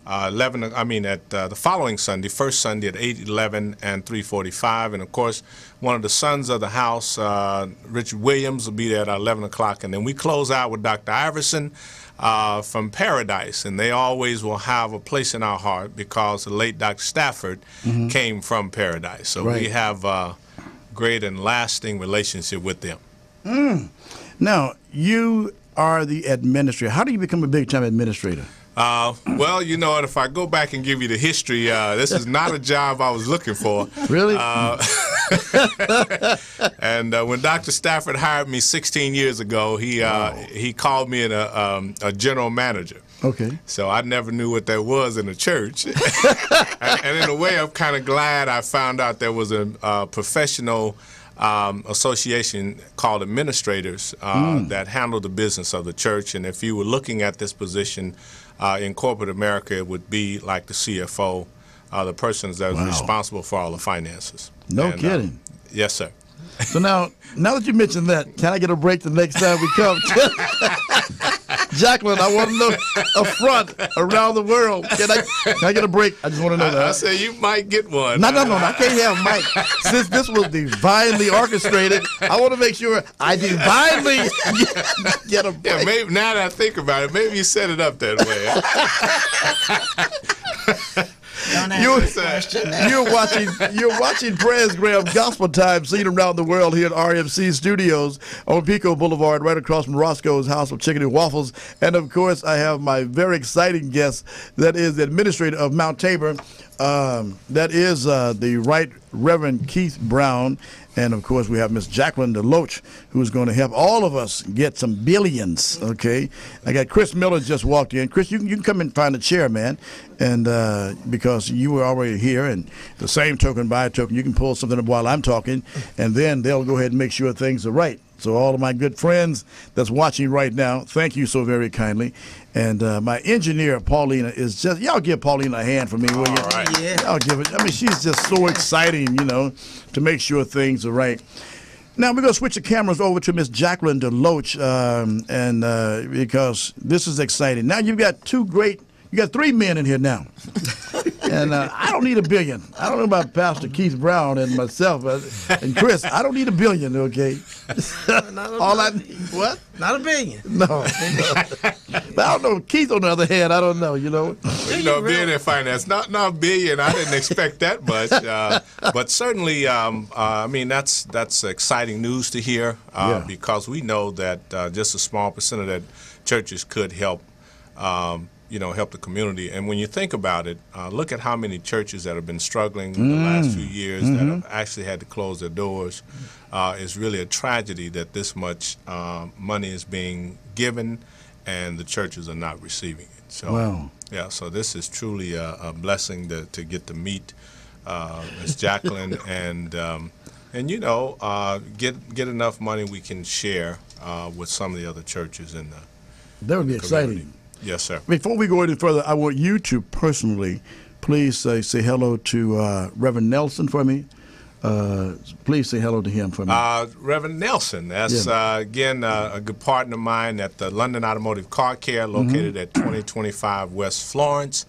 uh, 11 i mean at uh, the following sunday first sunday at 8 11 and 3.45 and of course one of the sons of the house uh, richard williams will be there at 11 o'clock. And then we close out with dr iverson uh, from paradise. And they always will have a place in our heart because the late dr stafford came from paradise. So we have a great and lasting relationship with them. Now, you are the administrator. How do you become a big time administrator? Uh, well, you know what? If I go back and give you the history, uh, this is not a job I was looking for. Really? Uh, and uh, when Dr. Stafford hired me 16 years ago, he uh, he called me in a, um, a general manager. okay. So I never knew what that was in the church. and, in a way, I'm kind of glad I found out there was a uh, professional um, association called administrators uh, that handle the business of the church. And if you were looking at this position uh, in corporate America, it would be like the CFO, uh, the person that's Wow. responsible for all the finances. No And, uh, kidding. yes, sir. So now, now that you mentioned that, can I get a break the next time we come? Jacqueline, I want to know a front around the world. Can I, can I get a break? I just want to know I, I that. say you might get one. No, no, no, I can't have Mike. Since this was divinely orchestrated, I want to make sure I divinely get, get a break. Yeah, maybe now that I think about it, maybe you set it up that way. Don't ask You're, question you're watching you're watching Presgram Gospel Time seen around the world here at RMC Studios on Pico Boulevard, right across from Roscoe's House of Chicken and Waffles. And of course, I have my very exciting guest, that is the administrator of Mount Tabor. Um, that is uh, the Right Reverend Keith Brown. And of course, we have Miss Jacqueline DeLoach, who's going to help all of us get some billions. Okay, I got Chris Miller just walked in. Chris, you can, you can come and find a chair, man, and uh, because you were already here, and the same token by token, you can pull something up while I'm talking, and then they'll go ahead and make sure things are right. So all of my good friends that's watching right now, thank you so very kindly. And uh, my engineer Paulina is just y'all give Paulina a hand for me, will you? All right. Yeah. Y'all give it. I mean, she's just so exciting, you know, to make sure things are right. Now we're gonna switch the cameras over to Miss Jacqueline DeLoach, um, and uh, because this is exciting. Now you've got two great, you got three men in here now, and uh, I don't need a billion. I don't know about Pastor Keith Brown and myself uh, and Chris. I don't need a billion, okay? All I need, what? Not a billion. No, no. but I don't know. Keith, on the other hand, I don't know. You know, you know, being in finance, not not a billion. I didn't expect that much, uh, but certainly, um, uh, I mean, that's that's exciting news to hear uh, Yeah. because we know that uh, just a small percent of that churches could help. Um, you know, help the community. And when you think about it, uh, look at how many churches that have been struggling the last few years that have actually had to close their doors. Uh, it's really a tragedy that this much uh, money is being given and the churches are not receiving it. So, Wow. yeah, so this is truly a, a blessing to, to get to meet uh, Ms. Jacqueline and um, and you know uh, get get enough money we can share uh, with some of the other churches in the that would be community. exciting. Yes, sir. Before we go any further, I want you to personally, please say say hello to uh, Reverend Nelson for me. Uh, please say hello to him for me. Uh, Reverend Nelson, that's Yeah. uh, again uh, a good partner of mine at the London Automotive Car Care, located at 2025 West Florence.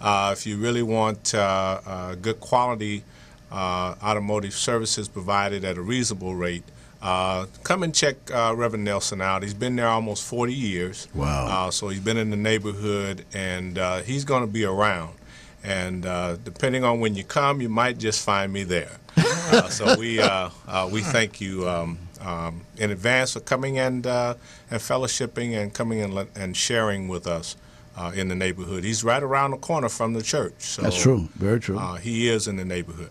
Uh, if you really want uh, uh, good quality uh, automotive services provided at a reasonable rate, uh, come and check uh, Reverend Nelson out. He's been there almost 40 years. Wow. Uh, so he's been in the neighborhood, and uh, he's going to be around. And uh, depending on when you come, you might just find me there. Uh, so we uh, uh, we thank you um, um, in advance for coming and uh, and fellowshipping and coming and, and sharing with us uh, in the neighborhood. He's right around the corner from the church. So, That's true. Very true. Uh, he is in the neighborhood.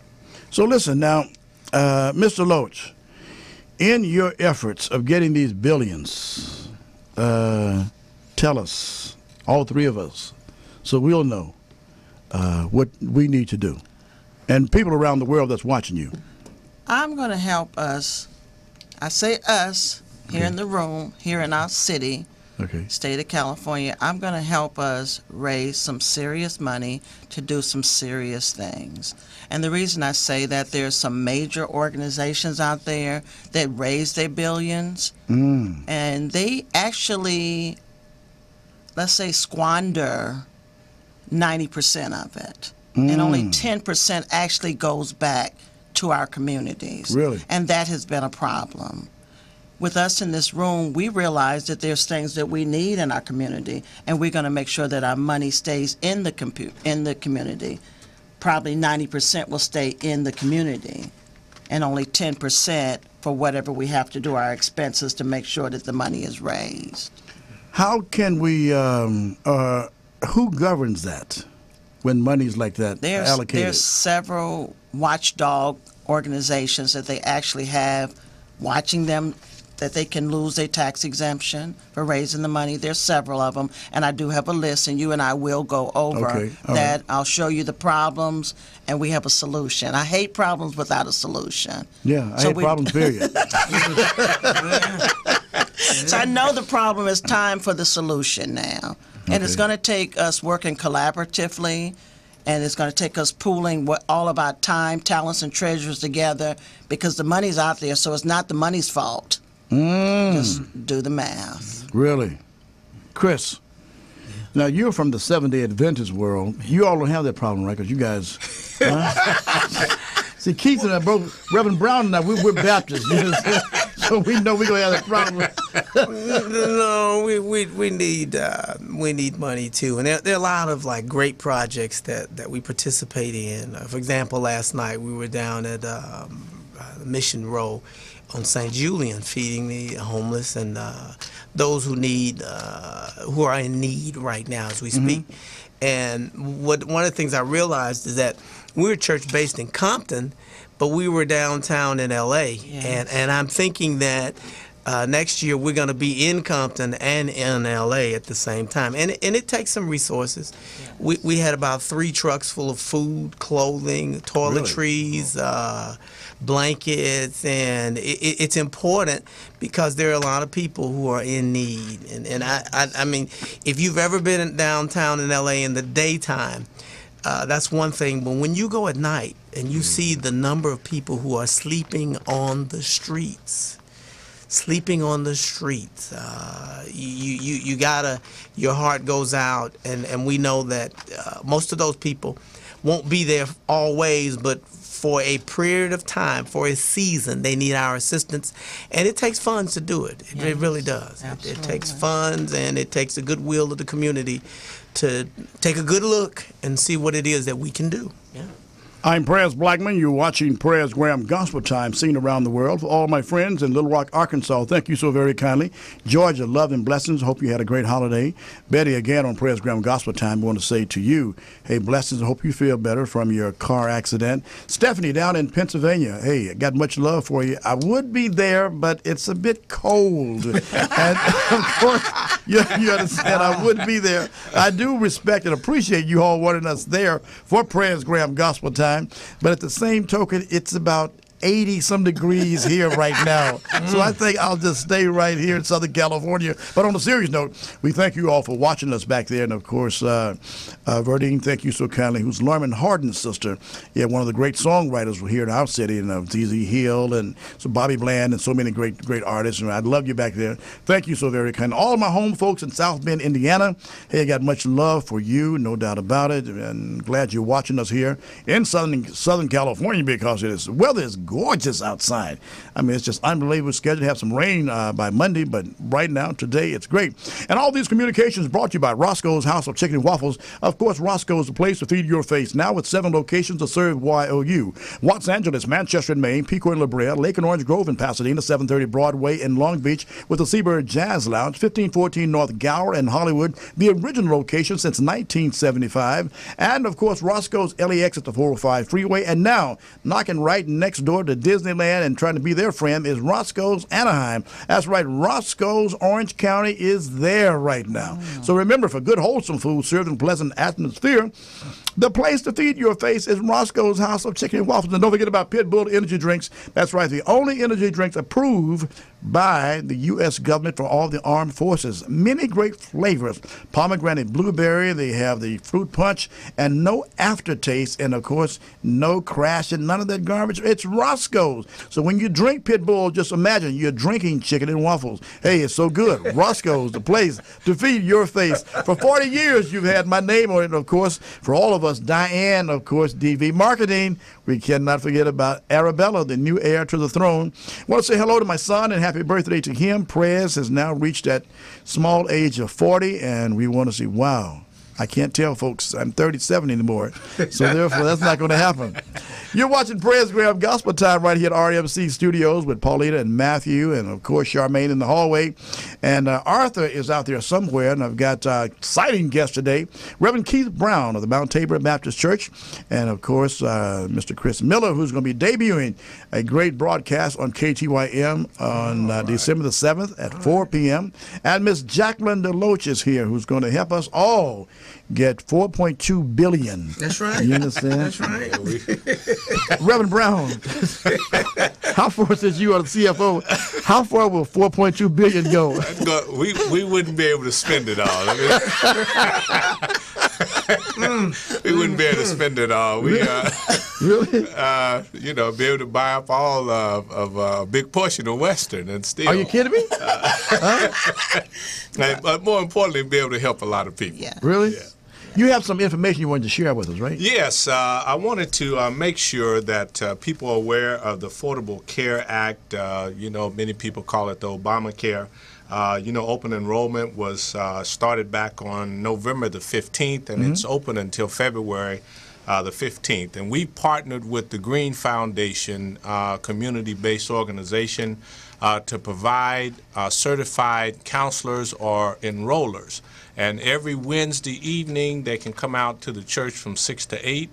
so listen now, uh, Mr. Loach, in your efforts of getting these billions, uh, tell us, all three of us, so we'll know uh, what we need to do, and people around the world that's watching you. I'm going to help us. I say us here in the room, here in our city, Okay. state of California. I'm going to help us raise some serious money to do some serious things. And the reason I say that there's some major organizations out there that raise their billions, Mm. and they actually, let's say, squander 90% of it. And only Mm. 10% actually goes back to our communities. Really? And that has been a problem. With us in this room, we realize that there's things that we need in our community, and we're going to make sure that our money stays in the compu- in the community. Probably 90% will stay in the community, and only 10% for whatever we have to do our expenses to make sure that the money is raised. How can we? Um, uh, who governs that when money's like that There's allocated? there's several watchdog organizations that they actually have watching them that they can lose their tax exemption for raising the money. There's several of them, and I do have a list, and you and I will go over Okay, that. I'll show you the problems, and we have a solution. I hate problems without a solution. yeah, I So hate we- problems. Period. So I know the problem is time for the solution now. And it's going to take us working collaboratively, and it's going to take us pooling what, all of our time, talents, and treasures together because the money's out there, so it's not the money's fault. Mm. Just do the math. Really, Chris. Now you're from the Seventh Day Adventist world. You all don't have that problem, right? Because you guys. huh? See, Keith and I both, Reverend Brown and I, we, we're Baptists, you know, so we know we're gonna have that problem. no, we, we, we need uh, we need money too, and there, there are a lot of like great projects that, that we participate in. Uh, for example, last night we were down at um, uh, Mission Row on St. Julian, feeding the homeless and uh, those who need uh, who are in need right now as we speak. And what one of the things I realized is that we're a church based in Compton, but we were downtown in LA, and and I'm thinking that. Uh, next year we're going to be in Compton and in LA at the same time, and it- and it takes some resources. We we had about three trucks full of food, clothing, toiletries, uh, blankets, and it, it, it's important because there are a lot of people who are in need. And and I I, I mean, if you've ever been in downtown in LA in the daytime. Uh, that's one thing, but when you go at night and you see the number of people who are sleeping on the streets, sleeping on the streets. Uh, you, you, you gotta, your heart goes out, and, and we know that uh, most of those people won't be there always, but for a period of time, for a season, they need our assistance, and it takes funds to do it. It, it really does. It, it takes funds, and it takes the goodwill of the community to take a good look and see what it is that we can do. Yeah. I'm Pres Blackmon. You're watching Presgram Gospel Time, seen around the world. For all my friends in Little Rock, Arkansas, thank you so very kindly. Georgia, love and blessings. Hope you had a great holiday. Betty, again on Presgram Gospel Time, I want to say to you, hey, blessings. I hope you feel better from your car accident. Stephanie, down in Pennsylvania, hey, I got much love for you. I would be there, but it's a bit cold. and of course, you, you understand, I would be there. I do respect and appreciate you all wanting us there for Presgram Gospel Time. But at the same token, it's about 80 some degrees here right now. So I think I'll just stay right here in Southern California. But on a serious note, we thank you all for watching us back there. And of course, uh, uh, Verdine, thank you so kindly, who's Norman Hardin's sister. Yeah, one of the great songwriters here in our city, and uh, ZZ Hill and so Bobby Bland and so many great great artists. And I love you back there. Thank you so very kind. All my home folks in South Bend, Indiana, hey, I got much love for you, no doubt about it. And glad you're watching us here in Southern Southern California because it is the weather is gorgeous outside. I mean, it's just unbelievable. Scheduled to have some rain uh, by Monday, but right now, today, it's great. And all these communications brought to you by Roscoe's House of Chicken and Waffles. Of course, Roscoe's the place to feed your face now with seven locations to serve YOU. Los Angeles, Manchester in Maine, Pico in La Brea, Lake and Orange Grove in Pasadena, 730 Broadway in Long Beach with the Seabird Jazz Lounge, 1514 North Gower in Hollywood, the original location since 1975. And of course, Roscoe's LAX at the 405 freeway. And now, knocking right next door to Disneyland and trying to be their friend is Roscoe's Anaheim. That's right, Roscoe's Orange County is there right now. Mm. So remember, for good, wholesome food served in pleasant atmosphere, the place to feed your face is Roscoe's House of Chicken and Waffles. And don't forget about Pitbull Energy Drinks. That's right, the only energy drinks approved by the U.S. government for all the armed forces. Many great flavors pomegranate blueberry, they have the fruit punch, and no aftertaste, and of course, no crash and none of that garbage. It's Roscoe's. So when you drink Pitbull, just imagine you're drinking chicken and waffles. Hey, it's so good. Roscoe's, the place to feed your face. For 40 years, you've had my name on it, of course. For all of us, Diane, of course, DV Marketing. We cannot forget about Arabella, the new heir to the throne. I want to say hello to my son and happy birthday to him. Prez has now reached that small age of 40, and we want to say, wow. I can't tell, folks. I'm 37 anymore. So, therefore, that's not going to happen. You're watching Presgram Gospel Time right here at RMC Studios with Paulita and Matthew, and of course, Charmaine in the hallway. And uh, Arthur is out there somewhere, and I've got uh, exciting guest today Reverend Keith Brown of the Mount Tabor Baptist Church, and of course, uh, Mr. Chris Miller, who's going to be debuting a great broadcast on KTYM on uh, December the 7th at 4 p.m. And Miss Jacqueline DeLoach is here, who's going to help us all get 4.2 billion. That's right. You understand? That's right. Reverend Brown, how far since you are the CFO? How far will 4.2 billion go? Go- we we wouldn't be able to spend it all. I mean, we wouldn't be able to spend it all. We, uh, Really? uh, you know, be able to buy up all of, of uh, a big portion of Western and still. Are you kidding me? And, but more importantly, be able to help a lot of people. Yeah. Really? You have some information you wanted to share with us, right? Yes, uh, I wanted to uh, make sure that uh, people are aware of the Affordable Care Act. Uh, you know, many people call it the Obamacare. Uh, you know, open enrollment was uh, started back on November the 15th, and it's open until February uh, the 15th. And we partnered with the Green Foundation, uh, community-based organization, uh, to provide uh, certified counselors or enrollers. And every Wednesday evening, they can come out to the church from 6 to 8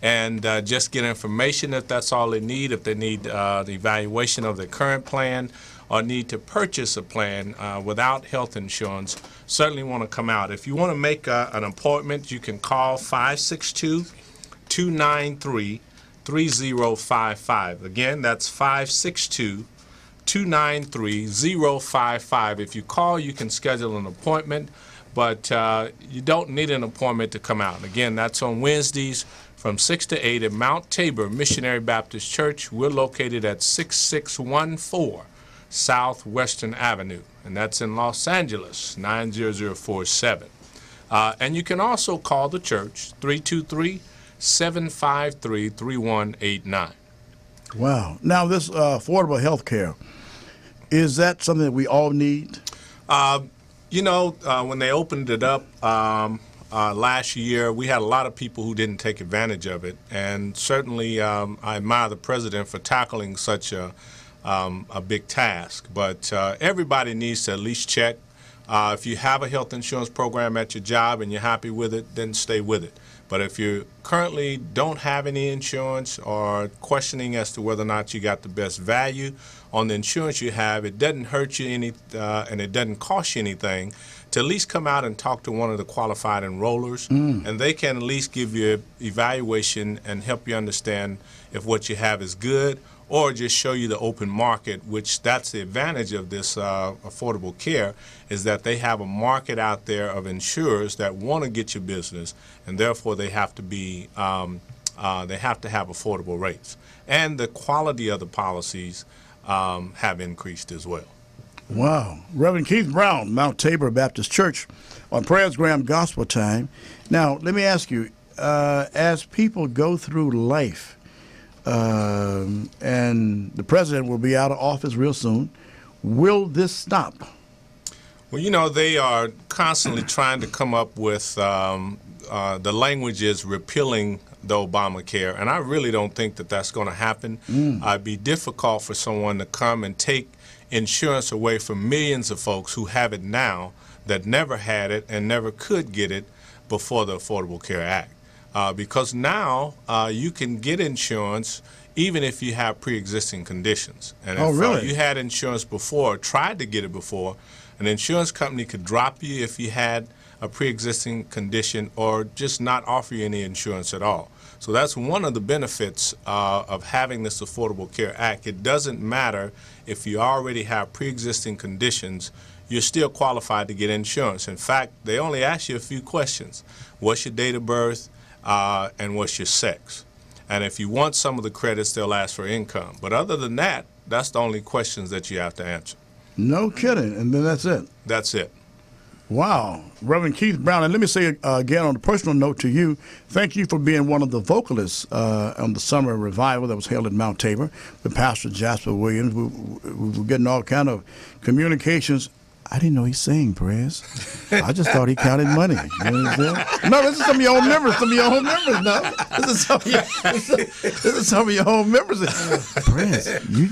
and uh, just get information if that's all they need, if they need uh, the evaluation of their current plan or need to purchase a plan uh, without health insurance, certainly want to come out. If you want to make uh, an appointment, you can call 562 293 3055. Again, that's 562 293 055. If you call, you can schedule an appointment, but uh, you don't need an appointment to come out. Again, that's on Wednesdays from 6 to 8 at Mount Tabor Missionary Baptist Church. We're located at 6614 Southwestern Avenue, and that's in Los Angeles, 90047. Uh, and you can also call the church, 323 753 3189. Wow. Now, this uh, affordable health care, is that something that we all need? You know, uh, when they opened it up um, uh, last year, we had a lot of people who didn't take advantage of it, and certainly um, I admire the president for tackling such a um, a big task. But uh, everybody needs to at least check. Uh, if you have a health insurance program at your job and you're happy with it, then stay with it. But if you currently don't have any insurance or questioning as to whether or not you got the best value on the insurance you have, it doesn't hurt you any uh, and it doesn't cost you anything to at least come out and talk to one of the qualified enrollers, and they can at least give you an evaluation and help you understand if what you have is good or just show you the open market, which that's the advantage of this uh, affordable care, is that they have a market out there of insurers that want to get your business, and therefore they have to be um, uh, they have to have affordable rates, and the quality of the policies um, have increased as well. Wow. Reverend Keith Brown, Mount Tabor Baptist Church on Presgram Gospel Time. Now, let me ask you, uh, as people go through life, um, and the president will be out of office real soon, will this stop? Well, you know, they are constantly trying to come up with um, uh, the language is repealing the Obamacare, and I really don't think that that's going to happen. Uh, it'd be difficult for someone to come and take insurance away from millions of folks who have it now that never had it and never could get it before the Affordable Care Act. Uh, because now uh, you can get insurance even if you have pre-existing conditions. And Oh, if uh, really? you had insurance before, tried to get it before, an insurance company could drop you if you had a pre-existing condition or just not offer you any insurance at all. So that's one of the benefits uh, of having this Affordable Care Act. It doesn't matter if you already have pre-existing conditions, you're still qualified to get insurance. In fact, they only ask you a few questions. What's your date of birth uh, and what's your sex? And if you want some of the credits, they'll ask for income. But other than that, that's the only questions that you have to answer. No kidding. And then that's it. That's it. Wow. Reverend Keith Brown. And let me say uh, again on a personal note to you, thank you for being one of the vocalists uh, on the summer revival that was held at Mount Tabor with Pastor Jasper Williams. We, we were getting all kind of communications. I didn't know he sang, Pres. I just thought he counted money. You understand? No, this is some of your own members. Some of your own members. No, this is some of your, this is some of your own members. Pres, you,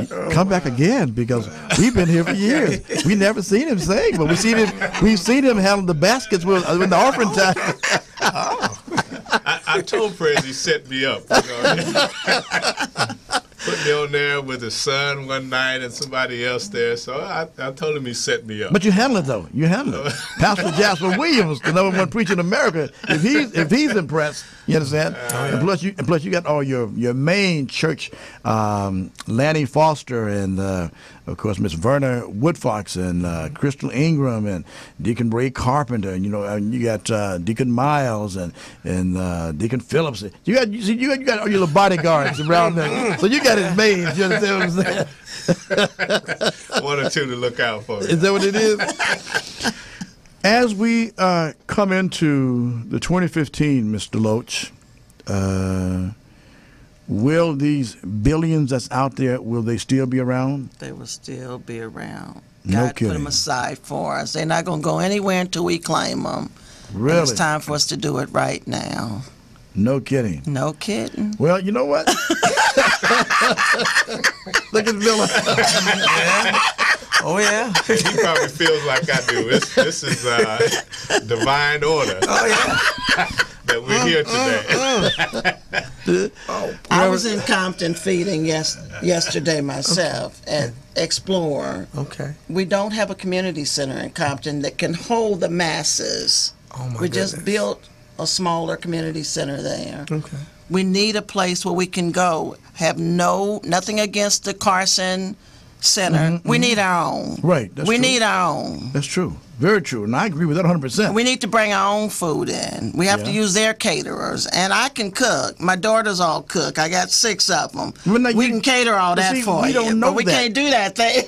you come back again because we've been here for years. We never seen him sing, but we seen him. We've seen him handle the baskets with, with the offering time. I, I told Pres he set me up. You know? Put me on there with his son one night and somebody else there. So I, I told him he set me up. But you handle it though. You handle it. Pastor Jasper Williams, the number one preacher in America. If he's if he's impressed, you understand. And plus you and plus you got all your your main church, um, Lanny Foster and uh, of course Miss Verna Woodfox and uh, Crystal Ingram and Deacon Ray Carpenter. And, you know, and you got uh, Deacon Miles and and uh, Deacon Phillips. You got you see you got, you got all your little bodyguards around there. So you got his mains. You understand what I'm saying? One or two to look out for. Is that what it is? As we uh, come into the 2015, Mr. Loach, uh, will these billions that's out there, will they still be around? They will still be around. No God put them aside for us. They're not going to go anywhere until we claim them. Really? It's time for us to do it right now. No kidding. No kidding. Well, you know what? Look at Miller. Oh yeah. He probably feels like I do. This, this is uh, divine order Oh yeah. that we're here uh, uh, today. Uh. Oh. I was in Compton feeding yes, yesterday myself at Explorer. Okay. We don't have a community center in Compton that can hold the masses. Oh my we just built a smaller community center there. Okay. We need a place where we can go. Have no nothing against the Carson Center. We need our own. Mm-hmm, Right, that's we true. need our own. That's true. Very true. And I agree with that 100%. We need to bring our own food in. We have to use their caterers, and I can cook. My daughters all cook. I got six of them. We you- can cater all that see, for we you, don't know but we that. can't do that thing.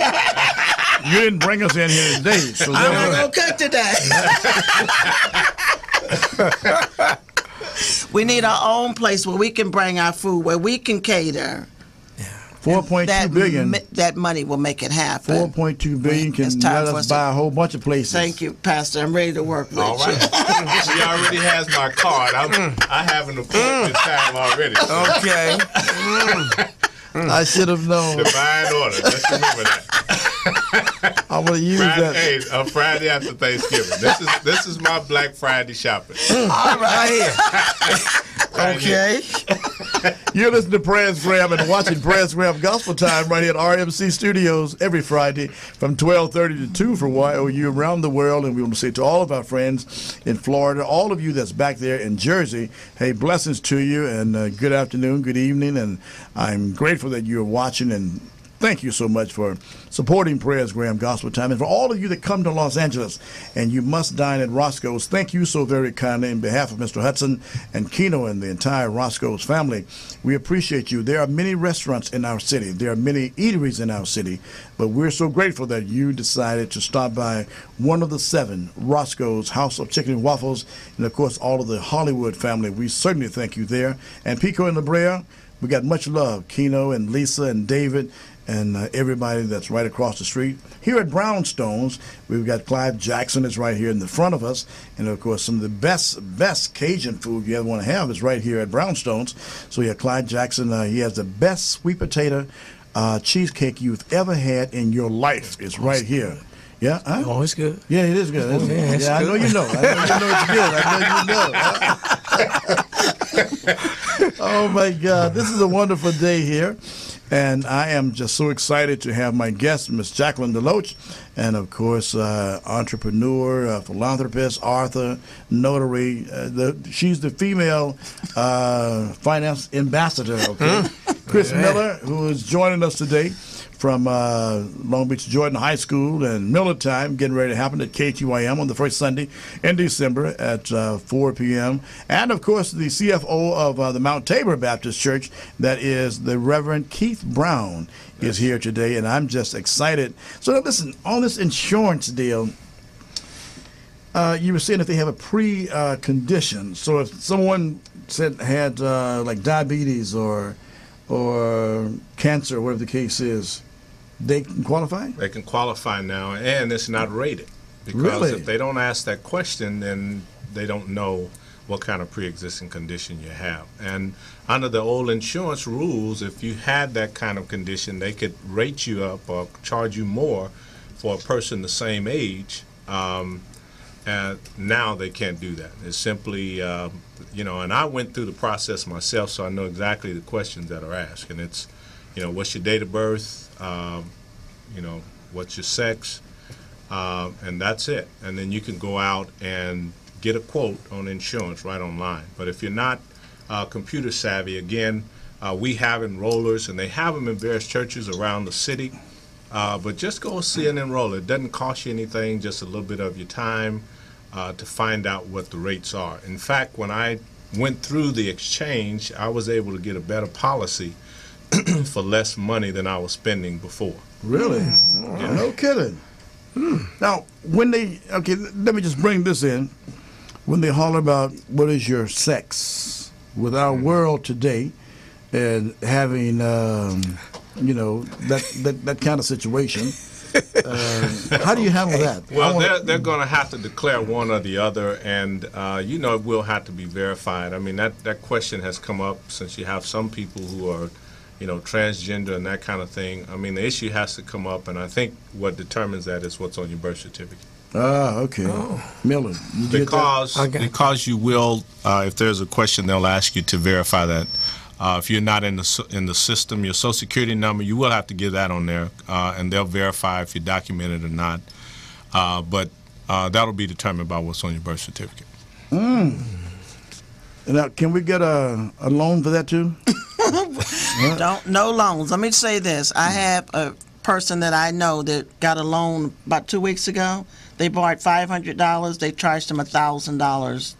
you didn't bring us in here today. So I'm not gonna cook today. we need our own place where we can bring our food, where we can cater. 4.2 that that money will make it happen. 4.2 billion can It's time let for us us to- buy a whole bunch of places. Thank you, Pastor. I'm ready to work with All you. right. she already has my card. I'm, I have an appointment time already. So Okay. Mm. I should have known. divine order. Let's remember that. I'm to use Friday, that. hey, a Friday after Thanksgiving. This is this is my Black Friday shopping. All right. Okay. You're listening to Presgram and watching Presgram Gospel Time right here at RMC Studios every Friday from 12:30 to 2 for YOU around the world. And we want to say to all of our friends in Florida, all of you that's back there in Jersey, hey, blessings to you and uh, good afternoon, good evening, and I'm grateful that you're watching and. Thank you so much for supporting Presgram Gospel Time. And for all of you that come to Los Angeles and you must dine at Roscoe's, thank you so very kindly in behalf of Mr. Hudson and Keno and the entire Roscoe's family. We appreciate you. There are many restaurants in our city, there are many eateries in our city, but we're so grateful that you decided to stop by one of the seven Roscoe's House of Chicken and Waffles, and of course, all of the Hollywood family. We certainly thank you there. And Pico and La Brea, we got much love. Keno and Lisa and David and uh, everybody that's right across the street. Here at Brownstones, we've got Clive Jackson that's right here in the front of us. And of course, some of the best, best Cajun food you ever want to have is right here at Brownstones. So yeah, Clive Jackson, uh, he has the best sweet potato uh, cheesecake you've ever had in your life. It's right here. Yeah, huh? Oh, it's good. Yeah, it is good. it? yeah, yeah I know you know. I know you know it's good. I know you know. oh my God, this is a wonderful day here, and I am just so excited to have my guest, Miss Jacqueline Deloach, and of course, uh, entrepreneur, uh, philanthropist, author, notary. Uh, the, she's the female uh, finance ambassador. Okay, Chris Miller, who is joining us today from uh, Long Beach Jordan High School and Miller Time, getting ready to happen at KTYM on the first Sunday in December at uh, 4 p.m. And of course, the CFO of uh, the Mount Tabor Baptist Church, that is the Reverend Keith Brown, is here today, and I'm just excited. So now listen, on this insurance deal. Uh, you were saying if they have a pre-condition, so if someone said had uh, like diabetes or or cancer, whatever the case is, they can qualify. They can qualify now, and it's not rated because Really? if they don't ask that question, then they don't know what kind of pre-existing condition you have. And under the old insurance rules, if you had that kind of condition, they could rate you up or charge you more for a person the same age. Um, and now they can't do that. It's simply, uh, you know, and I went through the process myself, so I know exactly the questions that are asked. And it's, you know, what's your date of birth? Um, you know, what's your sex? Um, and that's it. And then you can go out and get a quote on insurance right online. But if you're not uh, computer savvy, again, uh, we have enrollers, and they have them in various churches around the city. Uh, but just go see an enroller. It doesn't cost you anything, just a little bit of your time uh, to find out what the rates are. In fact, when I went through the exchange, I was able to get a better policy for less money than I was spending before. Really? No kidding. Now, when they okay, let me just bring this in. When they holler about what is your sex with our world today, and having um, you know that, that that kind of situation, uh, how do you handle that? Well, wanna- they're, they're going to have to declare one or the other, and uh, you know it will have to be verified. I mean that that question has come up since you have some people who are, you know, transgender and that kind of thing. I mean the issue has to come up, and I think what determines that is what's on your birth certificate. ah, okay, Oh. Miller, you get that? Because because you will, uh, if there's a question, they'll ask you to verify that. Uh, if you're not in the in the system, your social security number, you will have to give that on there, uh, and they'll verify if you're documented or not. Uh, but uh, that'll be determined by what's on your birth certificate. Mm. Now, can we get a, a loan for that too? Don't no loans. Let me say this. I have a person that I know that got a loan about two weeks ago. They borrowed five hundred dollars. They charged them a thousand dollars.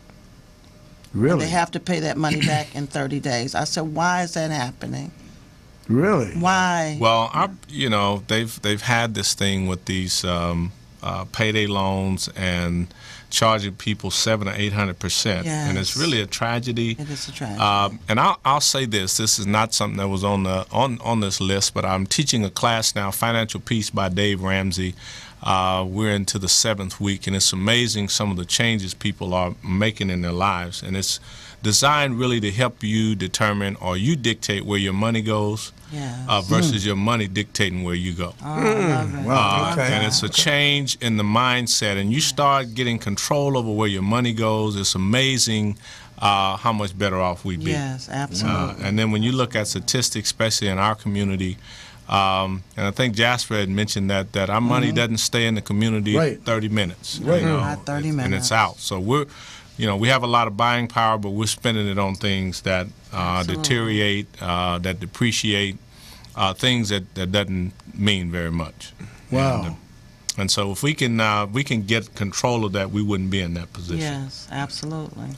Really? They have to pay that money back in thirty days. I said, why is that happening? really? Why? Well, our, you know, they've they've had this thing with these um, uh, payday loans and charging people seven or eight hundred percent, and it's really a tragedy. It is a tragedy. Um, and I'll, I'll say this: this is not something that was on the on on this list, but I'm teaching a class now, Financial Peace by Dave Ramsey. Uh, we're into the seventh week, and it's amazing some of the changes people are making in their lives, and it's designed really to help you determine or you dictate where your money goes Yes. uh, versus your money dictating where you go. oh, I love it. Wow. Uh, and it's a change in the mindset, and you start getting control over where your money goes. It's amazing uh, how much better off we'd be. Yes, Uh, absolutely. and then when you look at statistics, especially in our community, um, and I think Jasper had mentioned that that our money doesn't stay in the community Mm-hmm. Right. 30 minutes. Right. you know, Not 30 and it's out. So we're, you know, we have a lot of buying power, but we're spending it on things that uh, deteriorate, uh, that depreciate, uh, things that, that doesn't mean very much. Wow. And, uh, and so if we can uh, we can get control of that, we wouldn't be in that position. yes, absolutely.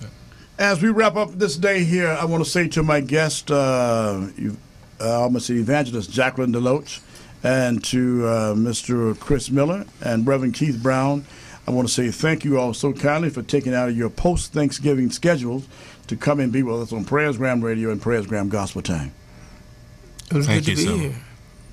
As we wrap up this day here, I want to say to my guest, uh, you- uh, I'm going to say Evangelist Jacqueline DeLoach, and to uh, Mr. Chris Miller and Reverend Keith Brown, I want to say thank you all so kindly for taking out of your post Thanksgiving schedules to come and be with us on Presgram Radio and Presgram Gospel Time. It was Thank good to you be so here.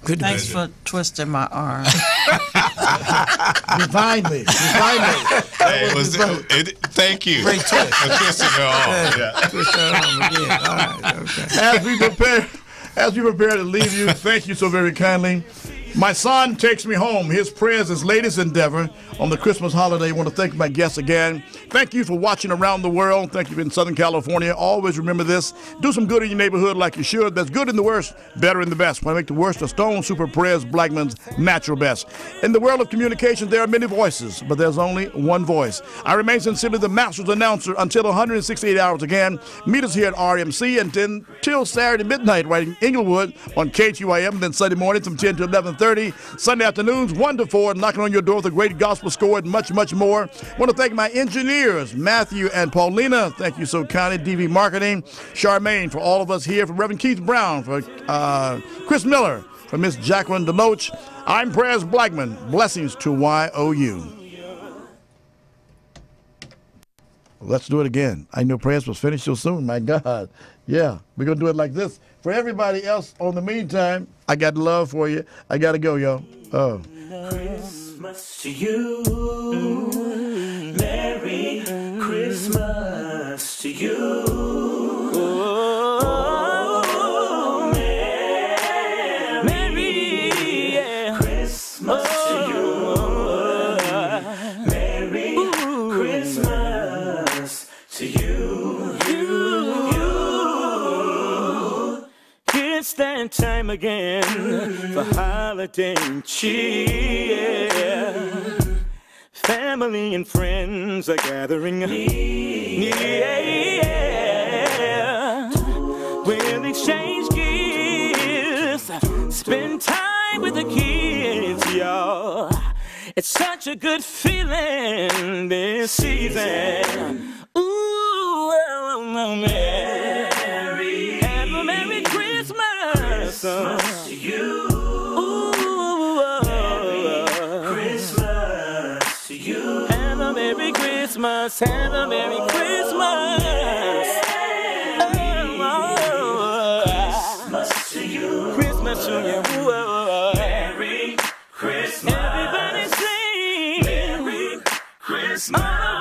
Good to Thanks for twisting my arm. Divinely, divinely. Hey, it was- it- thank you. Great twist. For twisting your arm. Yeah. Twist that arm again. All right, okay. as we prepare as we prepare to leave you, thank you so very kindly. My son takes me home. His prayers, his latest endeavor on the Christmas holiday. I want to thank my guests again. Thank you for watching around the world. Thank you in Southern California. Always remember this. Do some good in your neighborhood like you should. That's good in the worst, better in the best. Want to make the worst of Stone Super Pres Blackmon's natural best. In the world of communication, there are many voices, but there's only one voice. I remain sincerely the master's announcer until 168 hours again. Meet us here at RMC and then till Saturday midnight right in Inglewood on KTYM. Then Sunday morning from 10 to 11:30. Sunday afternoons 1 to 4, knocking on your door with a great gospel score and much, much more. want to thank my engineers, Matthew and Paulina. Thank you so kindly. DV Marketing, Charmaine for all of us here, for Reverend Keith Brown, for uh, Chris Miller, for Miss Jacqueline DeLoach. I'm Pres Blackmon. Blessings to YOU. Let's do it again. I know prayers was finished so soon. My God. Yeah, we're going to do it like this. For everybody else, on the meantime, I got love for you. I got to go, y'all. Oh. Christmas to you. Merry Christmas to you. That time again for holiday and cheer. Family and friends are gathering near. We'll exchange gifts, spend time with the kids, y'all. It's such a good feeling this season. Ooh, oh, oh, oh Merry, Christmas, to you. Christmas to you. Have a Merry Christmas, have a Merry Christmas. Merry oh, Christmas to you. Christmas to you. Ooh, Merry Christmas. Everybody sing. Merry Christmas. Oh,